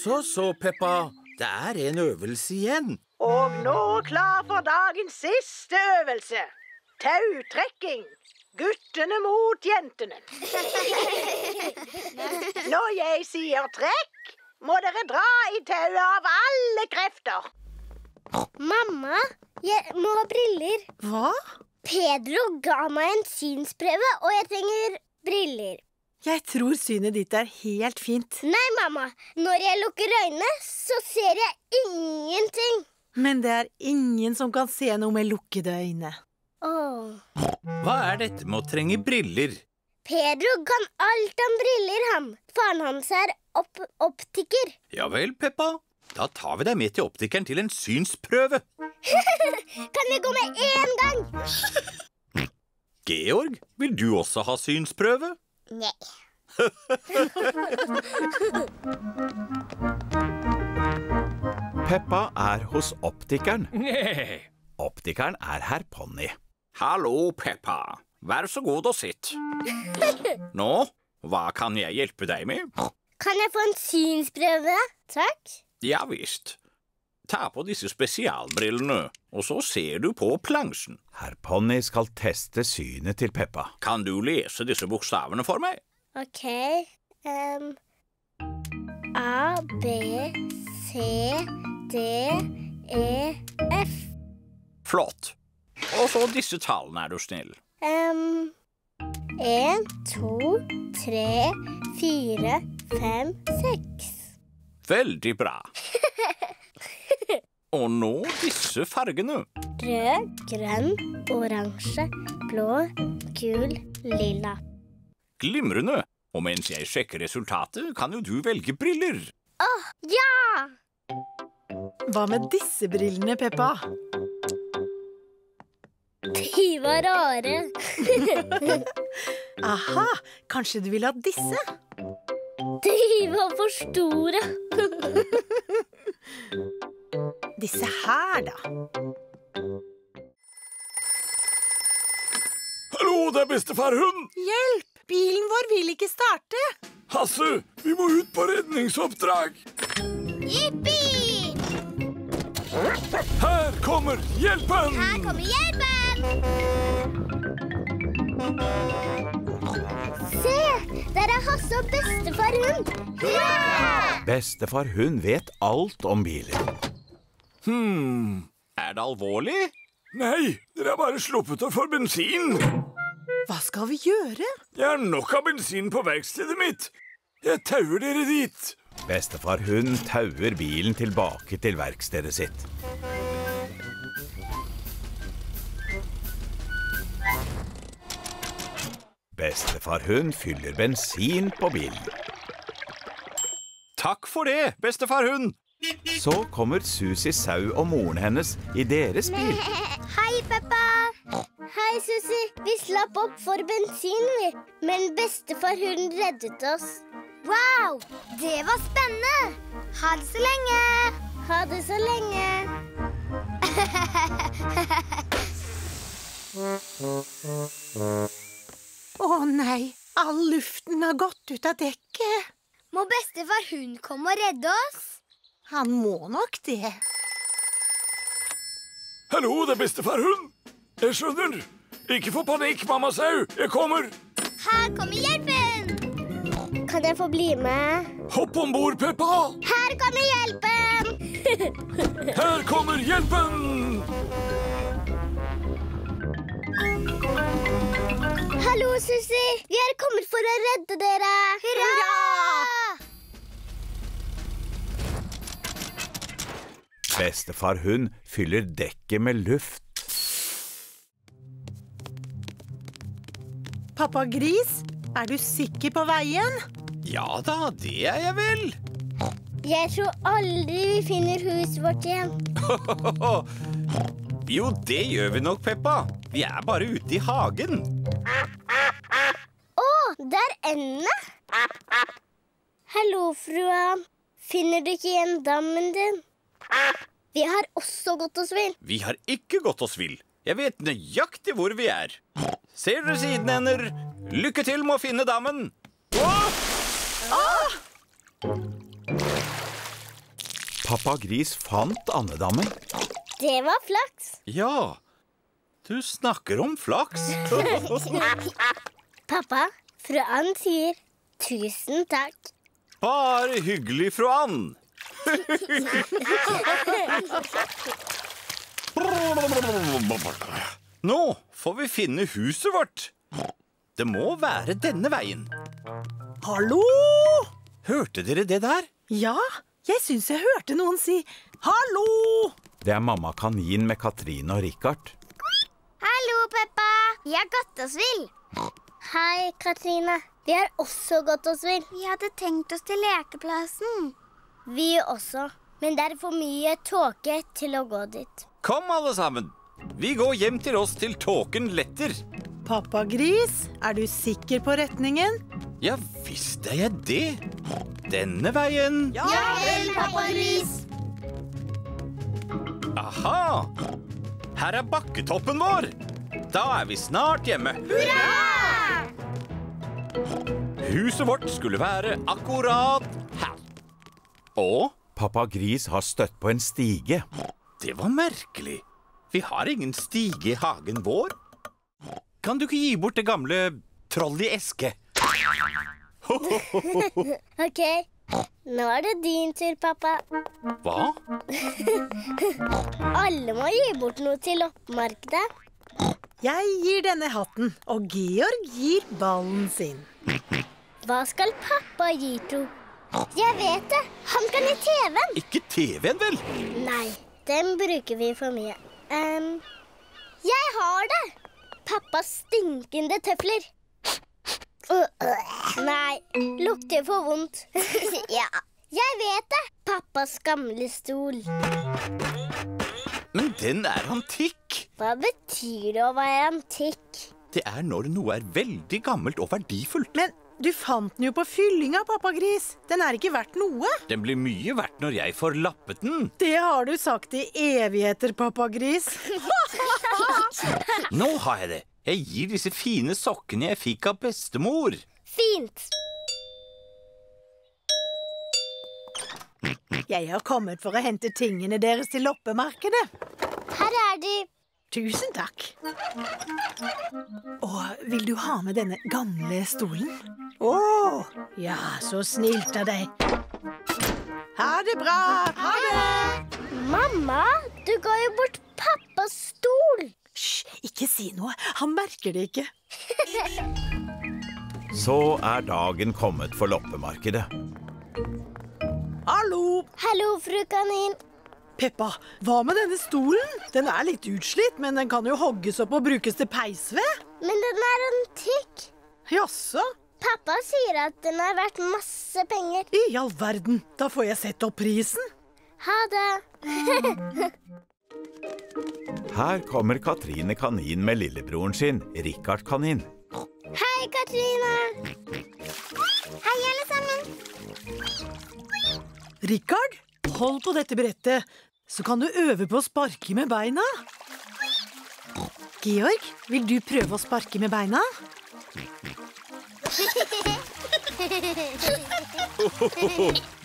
Så så, Peppa. Det er en øvelse igjen. Og nå klar for dagens siste øvelse. Tautrekking. Guttene mot jentene. Når jeg sier trekk, må dere dra i tauet av alle krefter. Mamma, jeg må ha briller. Hva? Pedro ga meg en synsprøve, og jeg trenger briller. Jeg tror synet ditt er helt fint. Nei, mamma. Når jeg lukker øynene, så ser jeg ingenting. Men det er ingen som kan se noe med lukkede øyne. Åh. Hva er dette med å trenge briller? Pedro kan alt om briller, han. Faren hans er op optiker. Ja vel, Peppa. Da tar vi deg med til optikeren til en synsprøve. Kan vi gå med én gang? Georg, vil du også ha synsprøve? Nei. Peppa er hos optikeren. Nei. Optikeren er herr Ponni. Hallo, Peppa. Vær så god og sitt. Nå, hva kan jeg hjelpe deg med? Kan jeg få en synsprøve? Takk. Ja visst. Ta på disse spesialbrillene, og så ser du på plansjen. Herr Ponni skal teste synet til Peppa. Kan du lese disse bokstavene for meg? Ok. um, A, B, C, D, E, F. Flott. Og så disse tallene, er du snill. Um, en, to, tre, fire, fem, seks. Veldig bra. Og nå disse fargene. Rød, grønn, oransje, blå, gul, lilla. Glimrende. Og mens jeg sjekker resultatet, kan jo du velge briller. Åh, ja! Hva med disse brillene, Peppa? De var rare. Aha, kanskje du vil ha disse? De var for store. Disse her, da. Hallo, det er bestefar Hund! Hjelp! Bilen vår vil ikke starte. Hasse, vi må ut på redningsoppdrag! Jippi! Her kommer hjelpen! Her kommer hjelpen! Se! Der er Hasse og bestefar hund. Hurra! Bestefar Hund vet alt om biler. Hmm, er det alvorlig? Nei, dere har bare sluppet å få bensin. Hva skal vi gjøre? Jeg har nok av bensin på verkstedet mitt. Jeg tauer dere dit. Bestefar Hund tauer bilen tilbake til verkstedet sitt. Bestefar Hund fyller bensin på bilen. Takk for det, bestefar hund. Så kommer Susi Sau og moren hennes i deres bil. Hei, Peppa. Hei, Susi. Vi slapp opp for bensin, vi. Men bestefar Hund reddet oss. Wow, det var spennende. Ha det så lenge. Ha det så lenge. Å nei, all luften har gått ut av dekket. Må bestefar Hund komme og redde oss? Han må nok det. Hallo, det er bestefar hund. Jeg skjønner. Ikke få panikk, mamma sau. Jeg kommer. Her kommer hjelpen! Kan jeg få bli med? Hopp om bord, Peppa. Her kommer hjelpen! Her kommer hjelpen. Hallo, Sussi! Vi er kommet for å redde dere. Hurra! Bestefar hund fyller dekket med luft. Pappa Gris, er du sikker på veien? Ja da, det er jeg vel. Jeg tror aldri vi finner huset vårt igjen. Jo, det gjør vi nok, Peppa. Vi er bare ute i hagen. Å, det er endene. Hallo, frua. Finner du ikke igjen dammen din? Vi har også gått oss vill. Vi har ikke gått oss vill. Jeg vet nøyaktig hvor vi er. Ser dere sidenender? Lykke til med å finne dammen. Pappa Gris fant andedammen. Det var flaks. Ja, du snakker om flaks. Pappa, fru Ann sier tusen takk. Bare hyggelig, fru Ann. Nå får vi finne huset vårt. Det må være denne veien. Hallo? Hørte dere det der? Ja, jeg syns jeg hørte noen si hallo. Det er mamma kanin med Katrine og Richard. Hallo, Peppa. Vi har gått oss vill. Hei, Katrine. Vi har også gått oss vill. Vi hadde tenkt oss til lekeplassen. Vi også. Men det er for mye tåke til å gå dit. Kom, alle sammen. Vi går hjem til oss til tåken letter. Pappa Gris, er du sikker på retningen? Ja visst er jeg det. Denne veien. Ja vel, pappa Gris. Aha! Her er bakketoppen vår. Da er vi snart hjemme. Hurra! Huset vårt skulle være akkurat her. Og Pappa Gris har støtt på en stige. det var merkelig. Vi har ingen stige i hagen vår. Kan du ikke gi bort det gamle trollet i eske? Ok, nå er det din tur, pappa. Hva? Alle må gi bort noe til loppemarkedet. Jeg gir denne hatten, og Georg gir ballen sin. Hva skal pappa gi to? Jeg vet det. Han kan gi TV-en. Ikke TV-en, vel? Nei, den bruker vi for mye. Um, jeg har det! Pappas stinkende tøfler. Nei, lukter for vondt. ja, jeg vet det. Pappas gamle stol. Men den er antikk. Hva betyr det å være antikk? Det er når noe er veldig gammelt og verdifullt. Men du fant den jo på fyllinga, pappagris. Den er ikke verdt noe. Den blir mye verdt når jeg får lappet den. Det har du sagt i evigheter, pappagris. Nå har jeg det. Jeg gir disse fine sokkene jeg fikk av bestemor. Fint. Jeg har kommet for å hente tingene deres til loppemarkedet. Her er de. Tusen takk. Og vil du ha med denne gamle stolen? Å, ja, så snilt av deg. Ha det bra. Ha det. Mamma, du ga jo bort pappas stol. Hysj, ikke si noe. Han merker det ikke. Så er dagen kommet for loppemarkedet. Hallo. Hallo, fru kanin. Peppa, hva med denne stolen? Den er litt utslitt, men den kan jo hogges opp og brukes til peisved. Men den er antikk. Jaså? Pappa sier at den er verdt masse penger. I all verden. Da får jeg sett opp prisen. Ha det. Her kommer Katrine Kanin med lillebroren sin, Rikard Kanin. Hei, Katrine. Hei, alle sammen. Rikard, hold på dette brettet, så kan du øve på å sparke med beina. Georg, vil du prøve å sparke med beina?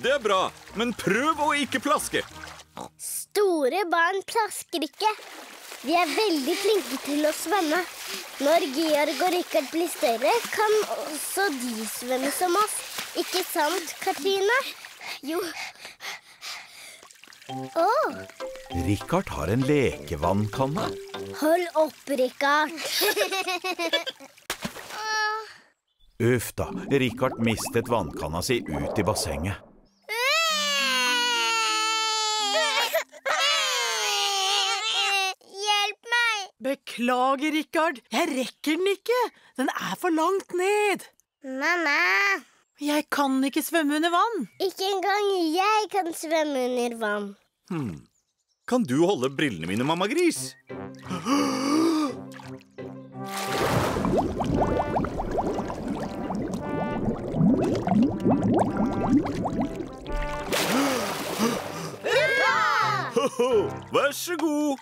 Det er bra, men prøv å ikke plaske. Store barn plasker ikke. Vi er veldig flinke til å svømme. Når Georg og Rikard blir større, kan også de svømme som oss. Ikke sant, Katrine? Jo. Å, Rikard har en lekevannkanne. hold opp, Rikard. Uff da, Rikard mistet vannkanna si ut i bassenget. Beklager, Rikard. Jeg rekker den ikke. Den er for langt ned. Mamma, Jeg kan ikke svømme under vann. ikke engang jeg kan svømme under vann. Kan du holde brillene mine, mamma gris? Ho-ho, Vær så god.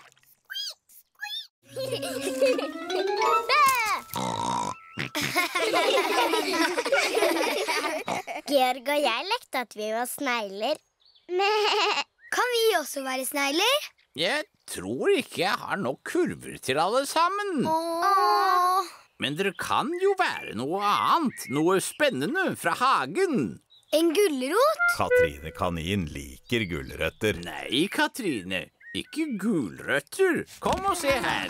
Georg og jeg lekte at vi var snegler. Kan vi også være snegler? Jeg tror ikke jeg har nok kurver til alle sammen. Åh. Men dere kan jo være noe annet. Noe spennende fra hagen. En gulrot? Katrine Kanin liker gulrøtter. Nei, Katrine. Ikke gulrøtter. Kom og se her.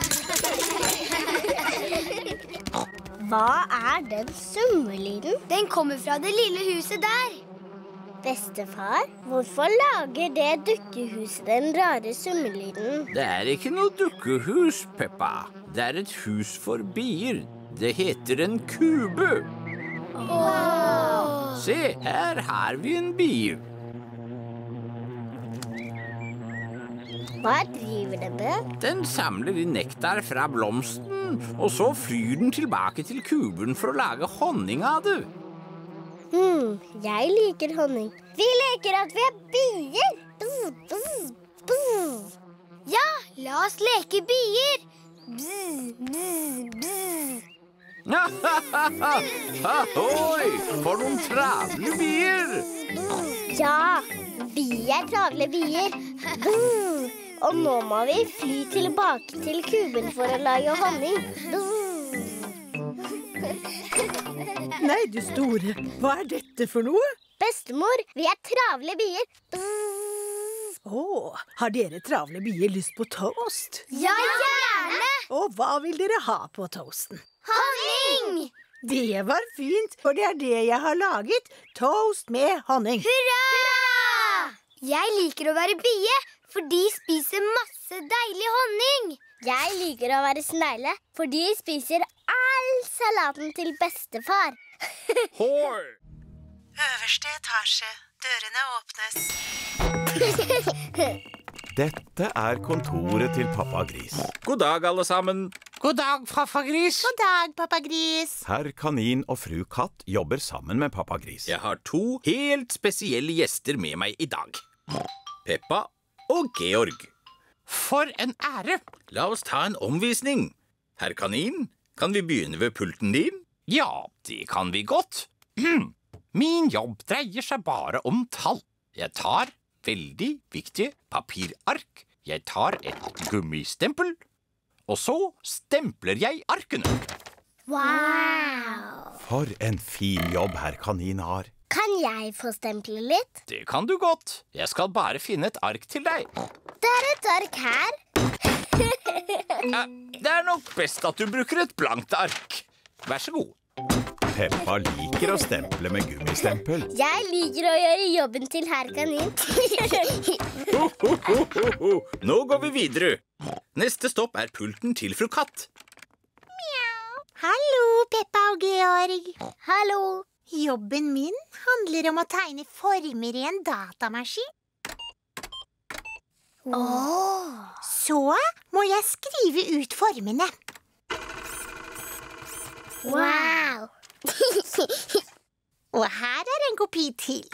Hva er den summelyden? Den kommer fra det lille huset der. Bestefar, hvorfor lager det dukkehuset den rare summelyden? Det er ikke noe dukkehus, Peppa. Det er et hus for bier. Det heter en kube. Se, her har vi en bie. Hva driver den med? Den samler inn nektar fra blomsten, og så flyr den tilbake til kuben for å lage honning av det. Mm, jeg liker honning. Vi leker at vi er bier. Bzz, bzz, bzz. Ja, la oss leke bier. Bzz, bzz, bzz. Ahoi, for noen travle bier! Ja, vi er travle bier. Og nå må vi fly tilbake til kuben for å lage honning. Nei, du store. Hva er dette for noe? Bestemor, vi er travle bier. Å, oh, har dere travle bier lyst på toast? Ja, gjerne! Og hva vil dere ha på toasten? Honning! Det var fint, for det er det jeg har laget. Toast med honning. Hurra! Jeg liker å være bie, for de spiser masse deilig honning. Jeg liker å være snegle, for de spiser all salaten til bestefar. Hår! Øverste etasje. Dørene åpnes. Dette er kontoret til pappa Gris. God dag, alle sammen. God dag, pappa gris. God dag, pappa Gris. Herr Kanin og fru Katt jobber sammen med pappa Gris. Jeg har to helt spesielle gjester med meg i dag. Peppa og Georg. For en ære. La oss ta en omvisning. Herr Kanin, kan vi begynne ved pulten din? Ja, det kan vi godt. Hm. Min jobb dreier seg bare om tall. Jeg tar veldig viktige papirark. Jeg tar et gummistempel, og så stempler jeg arkene. Wow! For en fin jobb herr Kanin har. Kan jeg få stemple litt? Det kan du godt. Jeg skal bare finne et ark til deg. Det er et ark her. Det er nok best at du bruker et blankt ark. Vær så god. Peppa liker å stemple med gummistempel. Jeg liker å gjøre jobben til herr Kanin. Ho, ho, ho, ho, ho. Nå går vi videre. Neste stopp er pulten til fru Katt. Hallo, Peppa og Georg. Hallo. Jobben min handler om å tegne former i en datamaskin. Så må jeg skrive ut formene. Wow! Og her er en kopi til.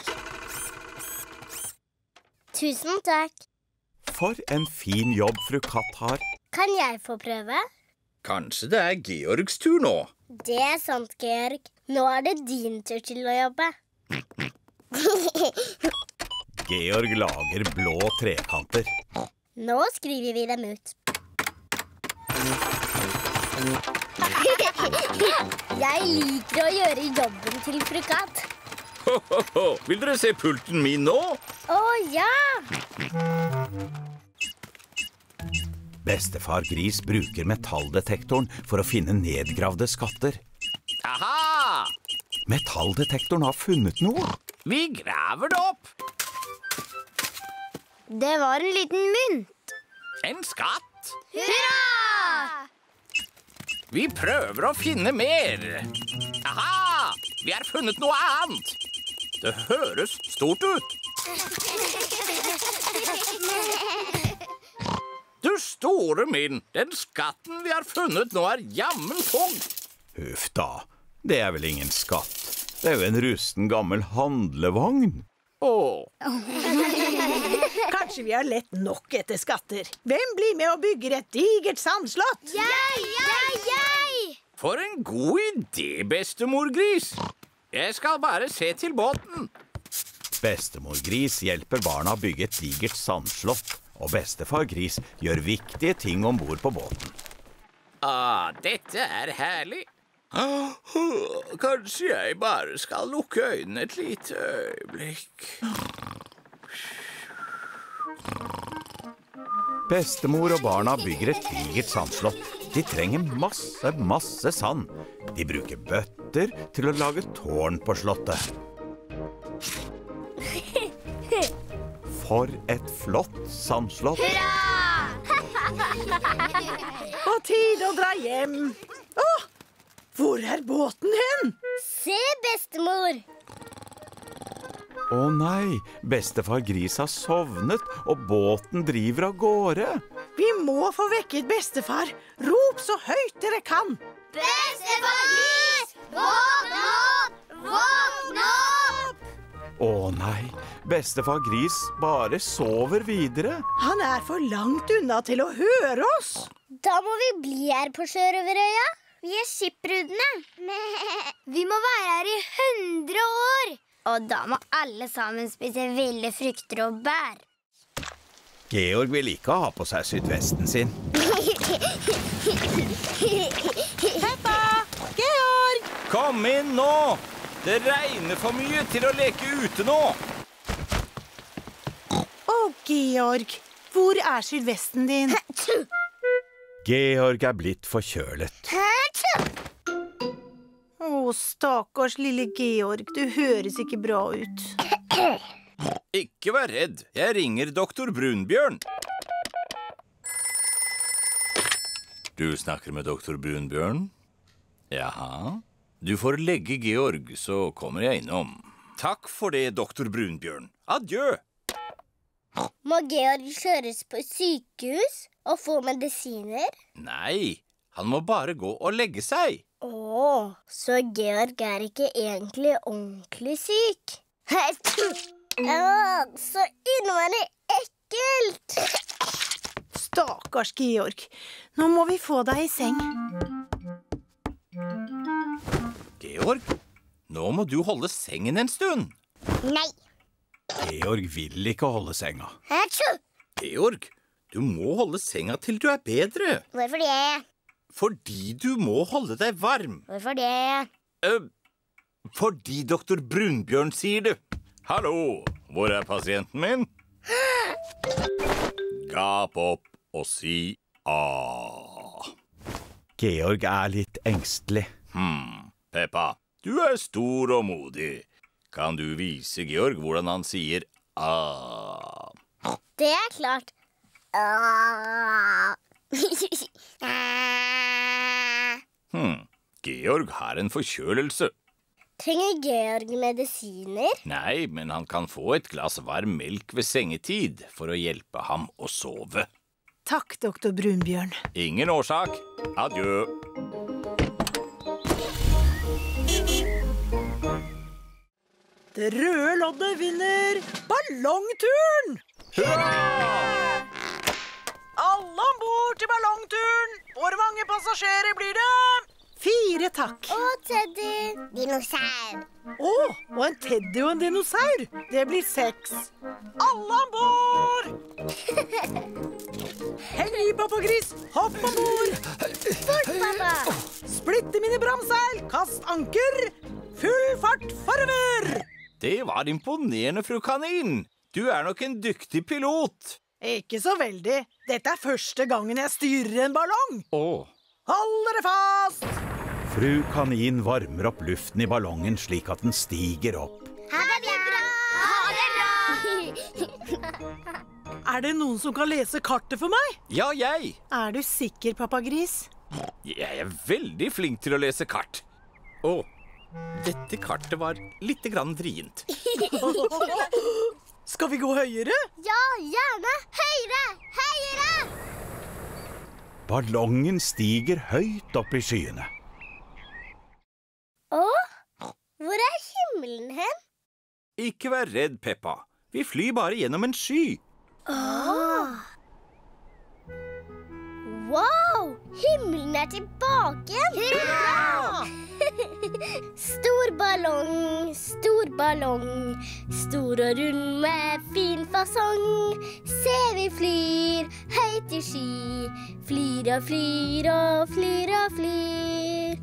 Tusen takk. For en fin jobb fru Katt har. Kan jeg få prøve? Kanskje det er Georgs tur nå. Det er sant, Georg. Nå er det din tur til å jobbe. Georg lager blå trekanter. Nå skriver vi dem ut. Jeg liker å gjøre jobben til fru Katt. Ho, ho, ho. Vil dere se pulten min nå? Å ja! Bestefar Gris bruker metalldetektoren for å finne nedgravde skatter. Aha! Metalldetektoren har funnet noe. Vi graver det opp. Det var en liten mynt. En skatt. Hurra! Vi prøver å finne mer. Aha! Vi har funnet noe annet. Det høres stort ut. Du store min, den skatten vi har funnet nå er jammen tung. Huff da, det er vel ingen skatt. Det er jo en rusten gammel handlevogn. Åh, Kanskje vi har lett nok etter skatter. Hvem blir med og bygger et digert sandslott? Jeg, jeg, jeg! for en god idé, bestemor Gris. Jeg skal bare se til båten. Bestemor Gris hjelper barna å bygge et digert sandslott. Og bestefar Gris gjør viktige ting om bord på båten. Ah, dette er herlig. Ah, Kanskje jeg bare skal lukke øynene et lite øyeblikk. Bestemor og barna bygger et digert sandslott. De trenger masse, masse sand. De bruker bøtter til å lage tårn på slottet. For et flott sandslott. På tide å dra hjem. Åh, hvor er båten hen? Se, bestemor! Å nei, bestefar Gris har sovnet, og båten driver av gårde. Vi må få vekket bestefar. Rop så høyt dere kan. Bestefar Gris! våkn opp! Våkn opp! Å nei, bestefar Gris bare sover videre. Han er for langt unna til å høre oss. Da må vi bli her på Sjørøverøya. Vi er skipbrudene. Vi må være her i 100 år. Og da må alle sammen spise ville frukter og bær. Georg vil ikke ha på seg sydvesten sin. Peppa! Georg! Kom inn nå! Det regner for mye til å leke ute nå. Å, Georg. Hvor er sylvesten din? Georg er blitt forkjølet. Å, stakkars lille Georg. Du høres ikke bra ut. Ikke vær redd. Jeg ringer doktor Brunbjørn. Du snakker med doktor Brunbjørn? Jaha. Du får legge Georg, så kommer jeg innom. Takk for det, doktor Brunbjørn. Adjø. Må Georg kjøres på sykehus og få medisiner? Nei, han må bare gå og legge seg. Å, så Georg er ikke egentlig ordentlig syk? Å, så innmari ekkelt! Stakkars Georg. Nå må vi få deg i seng. Georg, nå må du holde sengen en stund. Nei. Georg vil ikke holde senga. Hatsju! Georg, du må holde senga til du er bedre. Hvorfor det? Fordi du må holde deg varm. Hvorfor det? Uh, fordi doktor Brunbjørn sier det. Hallo, hvor er pasienten min? Gap opp og si A. Georg er litt engstelig. Hm, Peppa, du er stor og modig. Kan du vise Georg hvordan han sier A? Det er klart. Ah. Ah. Hm, Georg har en forkjølelse. Trenger Georg medisiner? Nei, men han kan få et glass varm melk ved sengetid for å hjelpe ham å sove. Takk, doktor Brunbjørn. Ingen årsak. Adjø. Det røde loddet vinner ballongturen! Hurra! Alle om bord til ballongturen! Hvor mange passasjerer blir det? Fire, takk. Og Teddy. Dinosaur. Å, og en teddy og en dinosaur. Det blir seks. Alle om bord! Hei, pappagris, hopp om bord! Fort, pappa. Splitte mine bramseil, kast anker. Full fart forover! Det var imponerende, fru Kanin. Du er nok en dyktig pilot. Ikke så veldig. Dette er første gangen jeg styrer en ballong. Oh. Hold dere fast! Fru Kanin varmer opp luften i ballongen slik at den stiger opp. Ha det bra. Ha det bra. Er det noen som kan lese kartet for meg? ja, jeg. Er du sikker, pappagris? Jeg er veldig flink til å lese kart. Å, dette kartet var litt grann vrient. Skal vi gå høyere? Ja, gjerne. Høyere! Høyere! Ballongen stiger høyt opp i skyene. Å, hvor er himmelen hen? Ikke vær redd, Peppa. Vi flyr bare gjennom en sky. Wow! Himmelen er tilbake igjen! Hurra! Stor ballong, stor ballong. Stor og rund med fin fasong. Se, vi flyr høyt i sky. Flyr og flyr og flyr og flyr.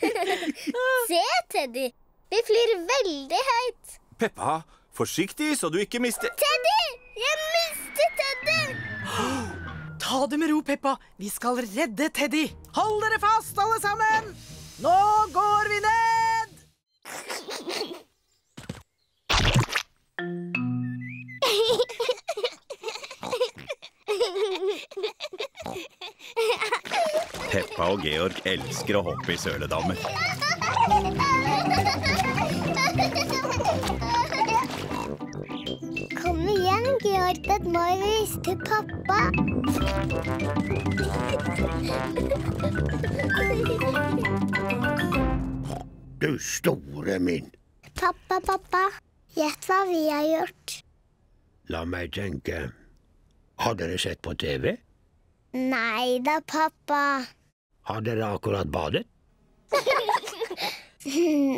Se, Teddy. Vi flyr veldig høyt. Peppa, forsiktig så du ikke mister Teddy! Jeg mistet Teddy! Ta det med ro, Peppa. Vi skal redde Teddy. Hold dere fast, alle sammen! Nå går vi ned! Peppa og Georg elsker å hoppe i søledammer. Kom igjen, Morris til pappa. Du store min. Pappa, pappa. Gjett hva vi har gjort. La meg tenke. Har dere sett på TV? Nei da, pappa. Har dere akkurat badet?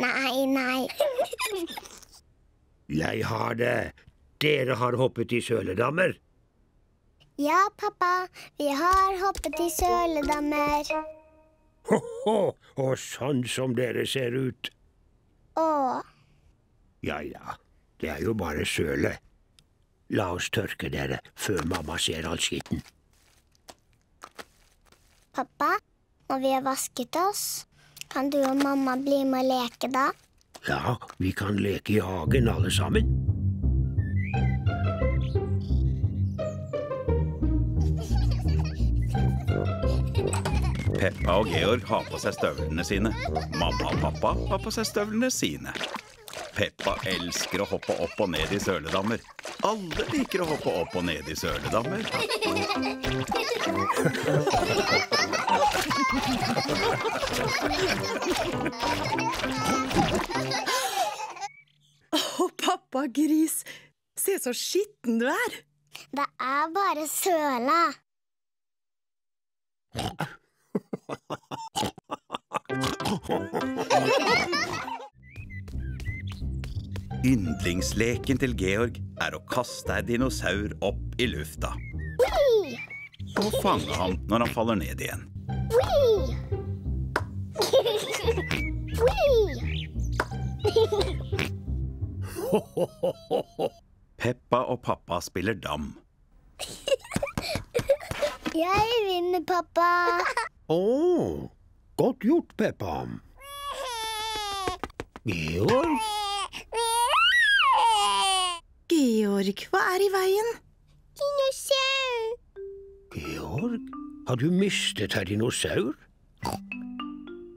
Nei, nei. Jeg har det. Dere har hoppet i søledammer. Ja, pappa. Vi har hoppet i søledammer. Ho-ho, og sånn som dere ser ut. Å. Ja ja, det er jo bare søle. La oss tørke dere før mamma ser all skitten. Pappa, når vi har vasket oss, kan du og mamma bli med og leke da? Ja, vi kan leke i hagen alle sammen. Peppa og Georg har på seg støvlene sine. Mamma og pappa har på seg støvlene sine. Peppa elsker å hoppe opp og ned i søledammer. Alle liker å hoppe opp og ned i søledammer. Å, pappa gris. Se så skitten du er. Det er bare søla. Yndlingsleken til Georg er å kaste ei dinosaur opp i lufta. Og fange ham når han faller ned igjen. Peppa og pappa spiller dam. Jeg vinner, pappa. Å, godt gjort, Peppa. Georg, Georg, hva er i veien? Dinosaur. Georg, har du mistet herr dinosaur?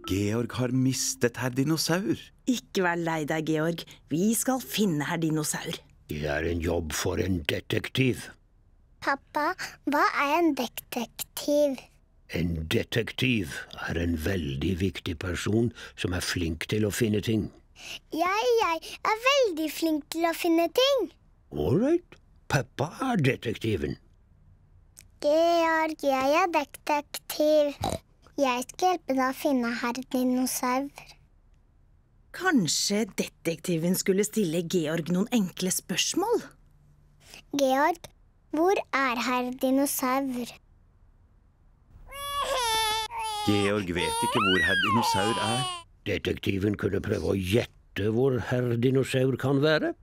Georg har mistet herr dinosaur. Ikke vær lei deg, Georg. Vi skal finne herr dinosaur. Det er en jobb for en detektiv. Pappa, hva er en detektiv? En detektiv er en veldig viktig person som er flink til å finne ting. Jeg, jeg er veldig flink til å finne ting. Ålreit, Peppa er detektiven. Georg, jeg er detektiv. Jeg skal hjelpe deg å finne herr dinosaur. Kanskje detektiven skulle stille Georg noen enkle spørsmål? Georg, hvor er herr dinosaur? Georg vet ikke hvor herr dinosaur er. Detektiven kunne prøve å gjette hvor herr dinosaur kan være.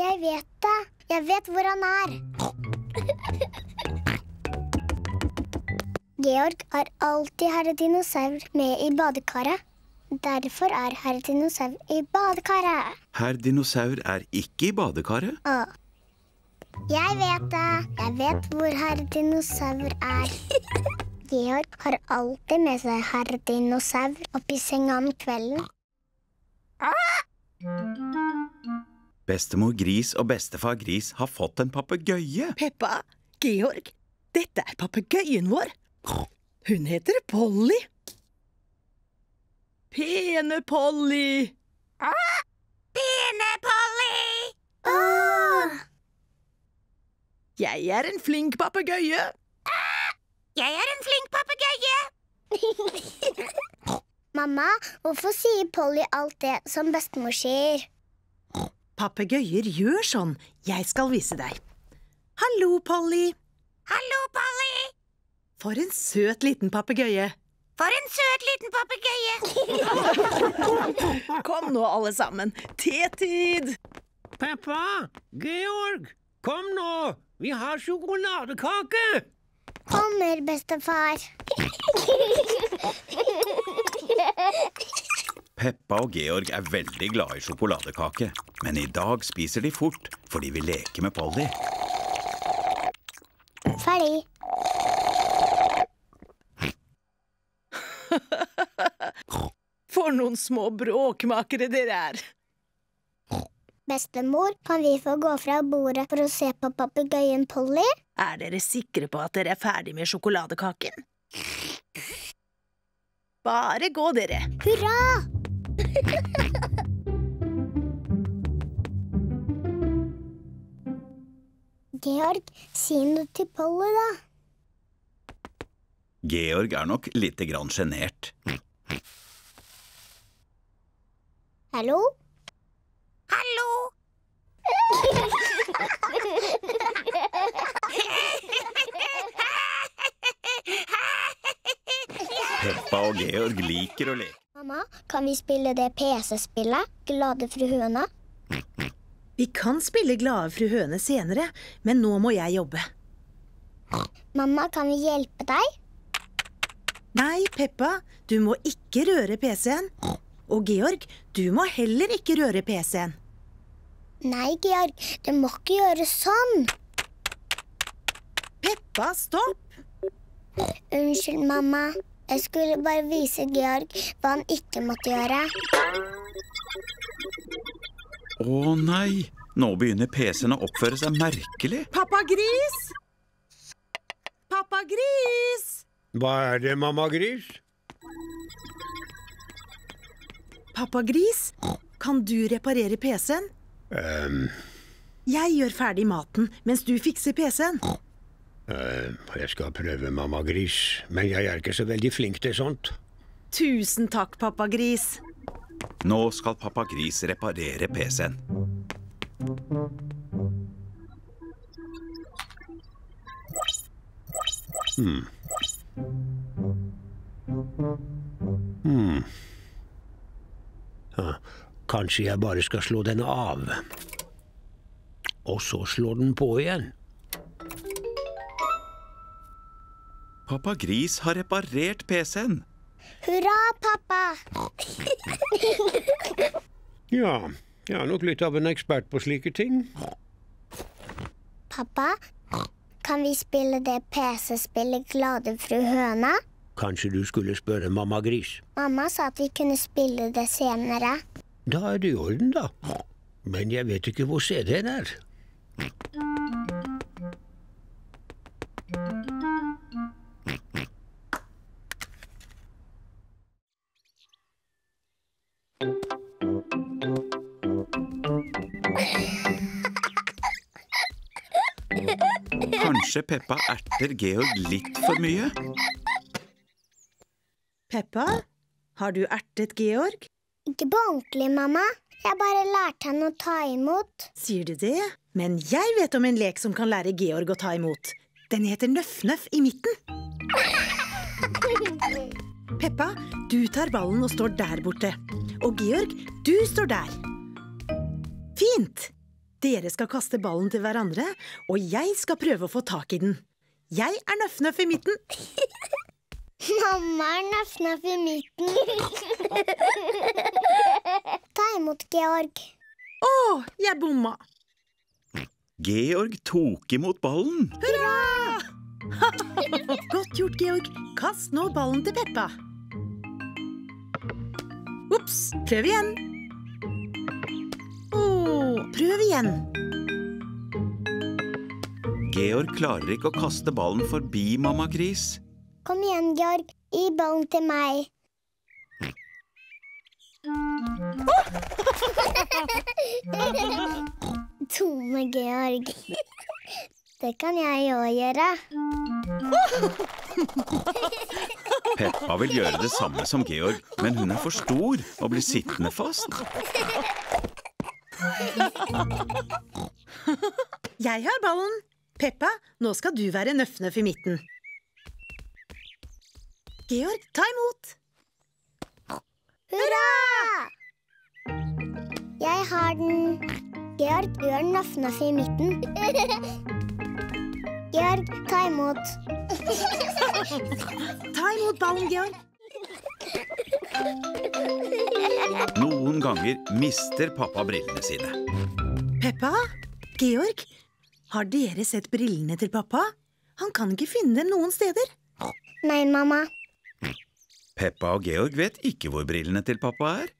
Jeg vet det. Jeg vet hvor han er. Georg har alltid herr dinosaur med i badekaret. Derfor er herr dinosaur i badekaret. Herr dinosaur er ikke i badekaret. Å. Jeg vet det. Jeg vet hvor herr dinosaur er. Georg har alltid med seg herr dinosaur oppi senga om kvelden. Bestemor gris og bestefar gris har fått en papegøye. Peppa, Georg, dette er papegøyen vår. Hun heter Polly. Pene Polly. Pene Polly! Jeg er en flink papegøye. Jeg er en flink papegøye. Mamma, hvorfor sier Polly alt det som bestemor sier? Papegøyer gjør sånn. Jeg skal vise deg. Hallo, Polly. Hallo, Polly. For en søt liten papegøye. For en søt liten papegøye. Kom nå, alle sammen. Tetid! Peppa! Georg! Kom nå! Vi har sjokoladekake! Kommer, bestefar. Peppa og Georg er veldig glad i sjokoladekake, men i dag spiser de fort fordi vi leker med Polly. Ferdig. For noen små bråkmakere dere er. Bestemor, kan vi få gå fra bordet for å se på papegøyen Polly? Er dere sikre på at dere er ferdig med sjokoladekaken? Bare gå, dere. Hurra! Georg, si noe til Polly, da. Georg er nok lite grann sjenert. Hallo? Hallo. Peppa og Georg liker å leke. Mamma, kan vi spille det PC-spillet? Glade fru høna? Vi kan spille Glade fru høne senere, men nå må jeg jobbe. Mamma, kan vi hjelpe deg? Nei, Peppa, du må ikke røre PC-en. Og Georg, du må heller ikke røre PC-en. Nei, Georg, du må ikke gjøre sånn. Peppa, stopp! Unnskyld, mamma. Jeg skulle bare vise Georg hva han ikke måtte gjøre. Å nei, nå begynner PC-en å oppføre seg merkelig. Pappa Gris! Pappa Gris! Hva er det, mamma gris? Pappa Gris, kan du reparere PC-en? Ehm, Jeg gjør ferdig maten mens du fikser PC-en. Uh, jeg skal prøve, mamma gris, men jeg er ikke så veldig flink til sånt. Tusen takk, pappa Gris. Nå skal pappa Gris reparere PC-en. Hmm. Kanskje jeg bare skal slå den av. Og så slår den på igjen. Pappa Gris har reparert PC-en. Hurra, pappa! Ja, jeg er nok litt av en ekspert på slike ting. Pappa, kan vi spille det PC-spillet Glade fru høna? Kanskje du skulle spørre mamma Gris? Mamma sa at vi kunne spille det senere. Da er det i orden, da. Men jeg vet ikke hvor CD-en er. Kanskje Peppa erter Georg litt for mye? Peppa, har du ertet Georg? Ikke på ordentlig, mamma. Jeg bare lærte han å ta imot. Sier du det? Men jeg vet om en lek som kan lære Georg å ta imot. Den heter Nøff-Nøff i midten. Peppa, du tar ballen og står der borte. Og Georg, du står der. Fint! Dere skal kaste ballen til hverandre, og jeg skal prøve å få tak i den. Jeg er Nøff-Nøff i midten. Mamma er nøff-nøff i midten. Ta imot, Georg. Å, jeg bomma. Georg tok imot ballen. Hurra! Godt gjort, Georg. Kast nå ballen til Peppa. Ops, prøv igjen. Å, prøv igjen. Georg klarer ikke å kaste ballen forbi mamma Gris. Kom igjen, Georg. Gi ballen til meg. Tone, Georg. Det kan jeg òg gjøre. Peppa vil gjøre det samme som Georg, men hun er for stor og blir sittende fast. Jeg har ballen. Peppa, nå skal du være Nøff-Nøff i midten. Georg, ta imot. Hurra! Jeg har den. Georg, gjør nøff-nøff i midten. Georg, ta imot. Ta imot ballen, Georg. Noen ganger mister pappa brillene sine. Peppa, Georg, har dere sett brillene til pappa? Han kan ikke finne dem noen steder. Nei, mamma. Peppa og Georg vet ikke hvor brillene til pappa er.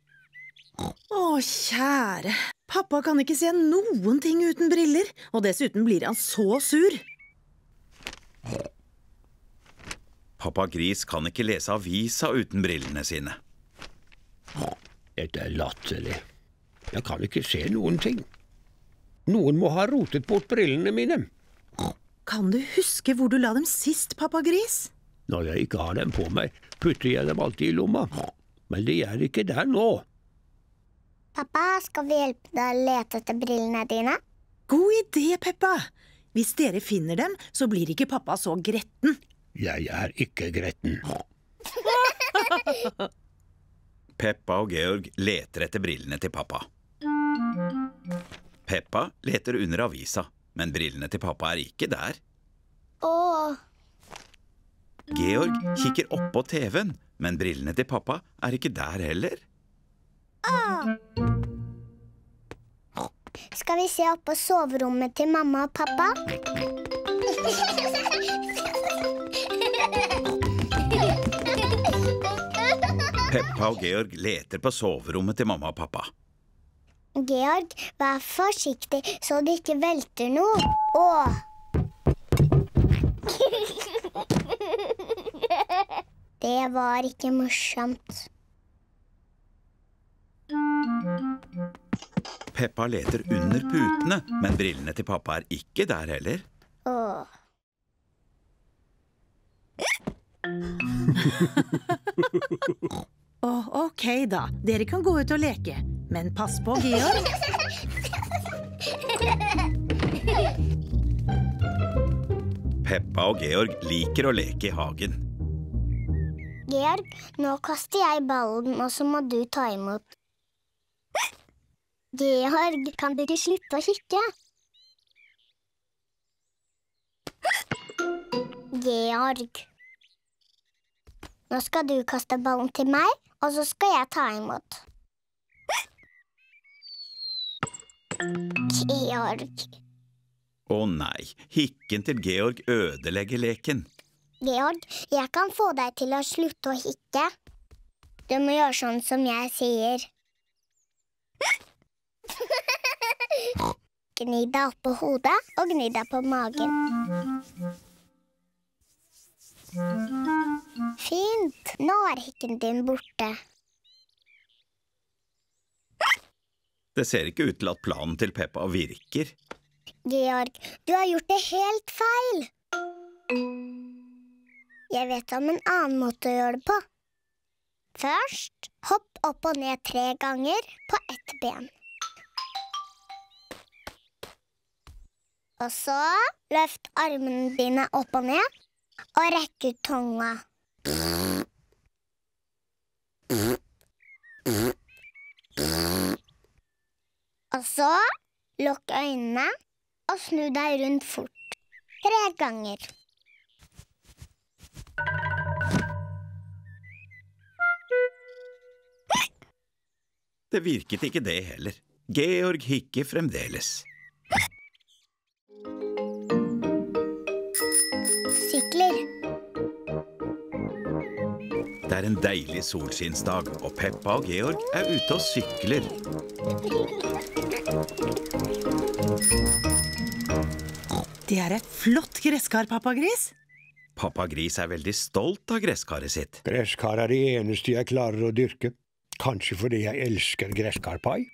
Å, kjære. Pappa kan ikke se noen ting uten briller, og dessuten blir han så sur. Pappa Gris kan ikke lese avisa uten brillene sine. Dette er latterlig. Jeg kan ikke se noen ting. Noen må ha rotet bort brillene mine. Kan du huske hvor du la dem sist, pappa Gris? Når jeg ikke har dem på meg, putter jeg dem alltid i lomma. Men de er ikke der nå. Pappa, skal vi hjelpe deg å lete etter brillene dine? God idé, Peppa. Hvis dere finner dem, så blir ikke pappa så gretten. Jeg er ikke gretten. Peppa og Georg leter etter brillene til pappa. Peppa leter under avisa, men brillene til pappa er ikke der. Åh, Georg kikker opp på TV-en, men brillene til pappa er ikke der heller. skal vi se opp på soverommet til mamma og pappa? Peppa og Georg leter på soverommet til mamma og pappa. Georg, vær forsiktig så det ikke velter noe. Åh. Det var ikke morsomt. Peppa leter under putene, men brillene til pappa er ikke der heller. Åh. oh, ok da. Dere kan gå ut og leke. Men pass på, Georg. Peppa og Georg liker å leke i hagen. Georg, nå kaster jeg ballen, og så må du ta imot. Georg, kan du ikke slutte å kikke? Georg. Nå skal du kaste ballen til meg, og så skal jeg ta imot. Georg. Å nei, hikken til Georg ødelegger leken. Georg, jeg kan få deg til å slutte å hikke. Du må gjøre sånn som jeg sier. Gni deg opp på hodet og gni deg på magen. Fint. Nå er hikken din borte. Det ser ikke ut til at planen til Peppa virker. Georg, du har gjort det helt feil. Jeg vet om en annen måte å gjøre det på. Først hopp opp og ned tre ganger på ett ben. Og så løft armene dine opp og ned, og rekk ut tunga. Og så lukk øynene og snu deg rundt fort. Tre ganger. Det virket ikke det heller. Georg hikker fremdeles. Sykler. Det er en deilig solskinnsdag, og Peppa og Georg er ute og sykler. Det er et flott gresskar, pappa Gris. Pappa Gris er veldig stolt av gresskaret sitt. Gresskar er det eneste jeg klarer å dyrke. Kanskje fordi jeg elsker gresskarpai.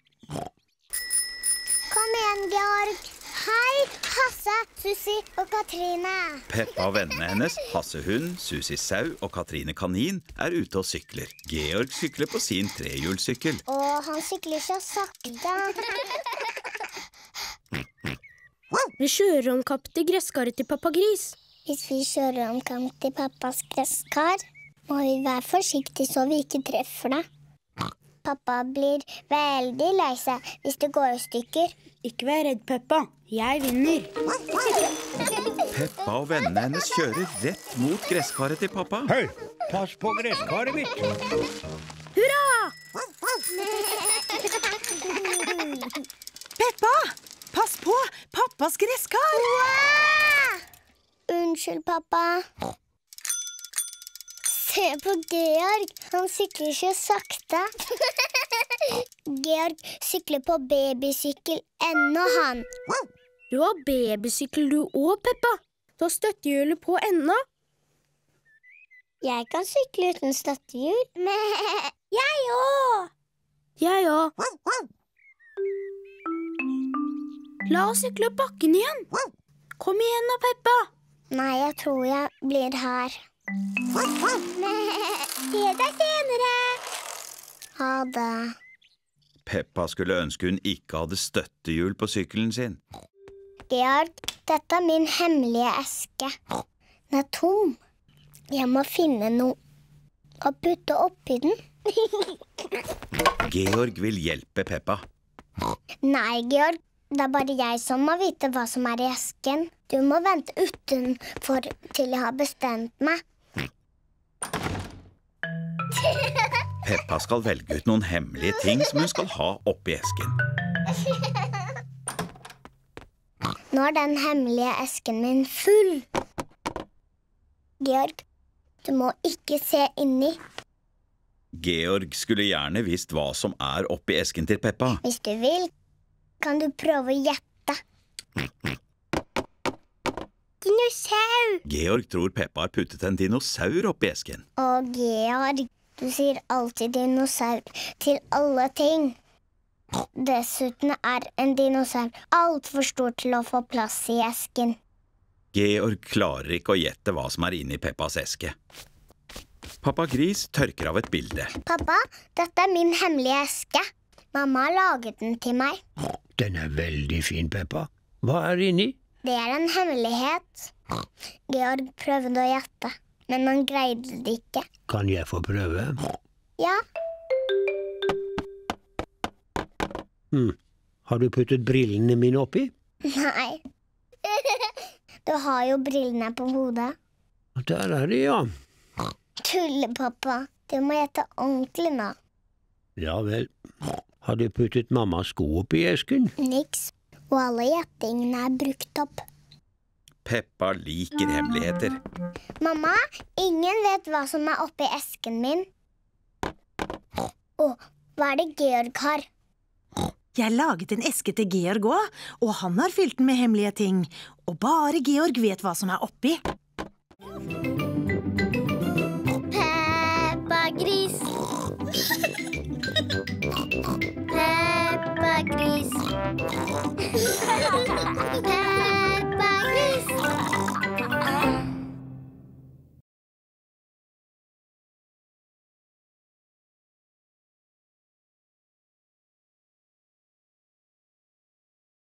Kom igjen, Georg. Hei, Hasse, Sussi og Katrine. Peppa og vennene hennes, Hasse hund, Susi sau og Katrine kanin, er ute og sykler. Georg sykler på sin trehjulssykkel. Å, han sykler så sakte. Vi kjører om kapp til gresskaret til pappa Gris. Hvis vi kjører om kamp til pappas gresskar, må vi være forsiktige så vi ikke treffer det. Pappa blir veldig lei seg hvis det går i stykker. Ikke vær redd, Peppa. Jeg vinner. Peppa og vennene hennes kjører rett mot gresskaret til pappa. Hei, pass på gresskaret mitt. Hurra! Peppa! Pass på! Pappas gresskar! Unnskyld, pappa. Se på Georg. Han sykler så sakte. Georg sykler på babysykkel ennå, han. Du har babysykkel du òg, Peppa. Du har støttehjulet på ennå. Jeg kan sykle uten støttehjul. Jeg òg. Jeg òg. La oss sykle opp bakken igjen. Kom igjen da, Peppa. Nei, jeg tror jeg blir her. Se deg senere. Ha det. Peppa skulle ønske hun ikke hadde støttehjul på sykkelen sin. Georg, dette er min hemmelige eske. Den er tom. Jeg må finne noe å putte oppi den. Georg vil hjelpe Peppa. Nei, Georg. Det er bare jeg som må vite hva som er i esken. Du må vente utenfor til jeg har bestemt meg. Peppa skal velge ut noen hemmelige ting som hun skal ha oppi esken. Nå er den hemmelige esken min full. Georg, du må ikke se inni. Georg skulle gjerne visst hva som er oppi esken til Peppa. Hvis du vil, kan du prøve å gjette. Dinosaur! Georg tror Peppa har puttet en dinosaur oppi esken. Å, Georg, du sier alltid dinosaur til alle ting. Dessuten er en dinosaur altfor stor til å få plass i esken. Georg klarer ikke å gjette hva som er inni Peppas eske. Pappa Gris tørker av et bilde. Pappa, dette er min hemmelige eske. Mamma har laget den til meg. Den er veldig fin, Peppa. Hva er inni? Det er en hemmelighet. Georg prøvde å gjette, men han greide det ikke. Kan jeg få prøve? Ja, Hm. Har du puttet brillene mine oppi? nei. Du har jo brillene på hodet. Der er de, ja. Tullepappa, du må gjette ordentlig nå. Ja vel. Har du puttet mammas sko oppi esken? Niks. Og alle gjettingene er brukt opp. Peppa liker hemmeligheter. Mamma, ingen vet hva som er oppi esken min. Å, hva er det Georg har? Jeg laget en eske til Georg òg, og han har fylt den med hemmelige ting. Og bare Georg vet hva som er oppi. Peppa Gris. Peppa Gris. Peppa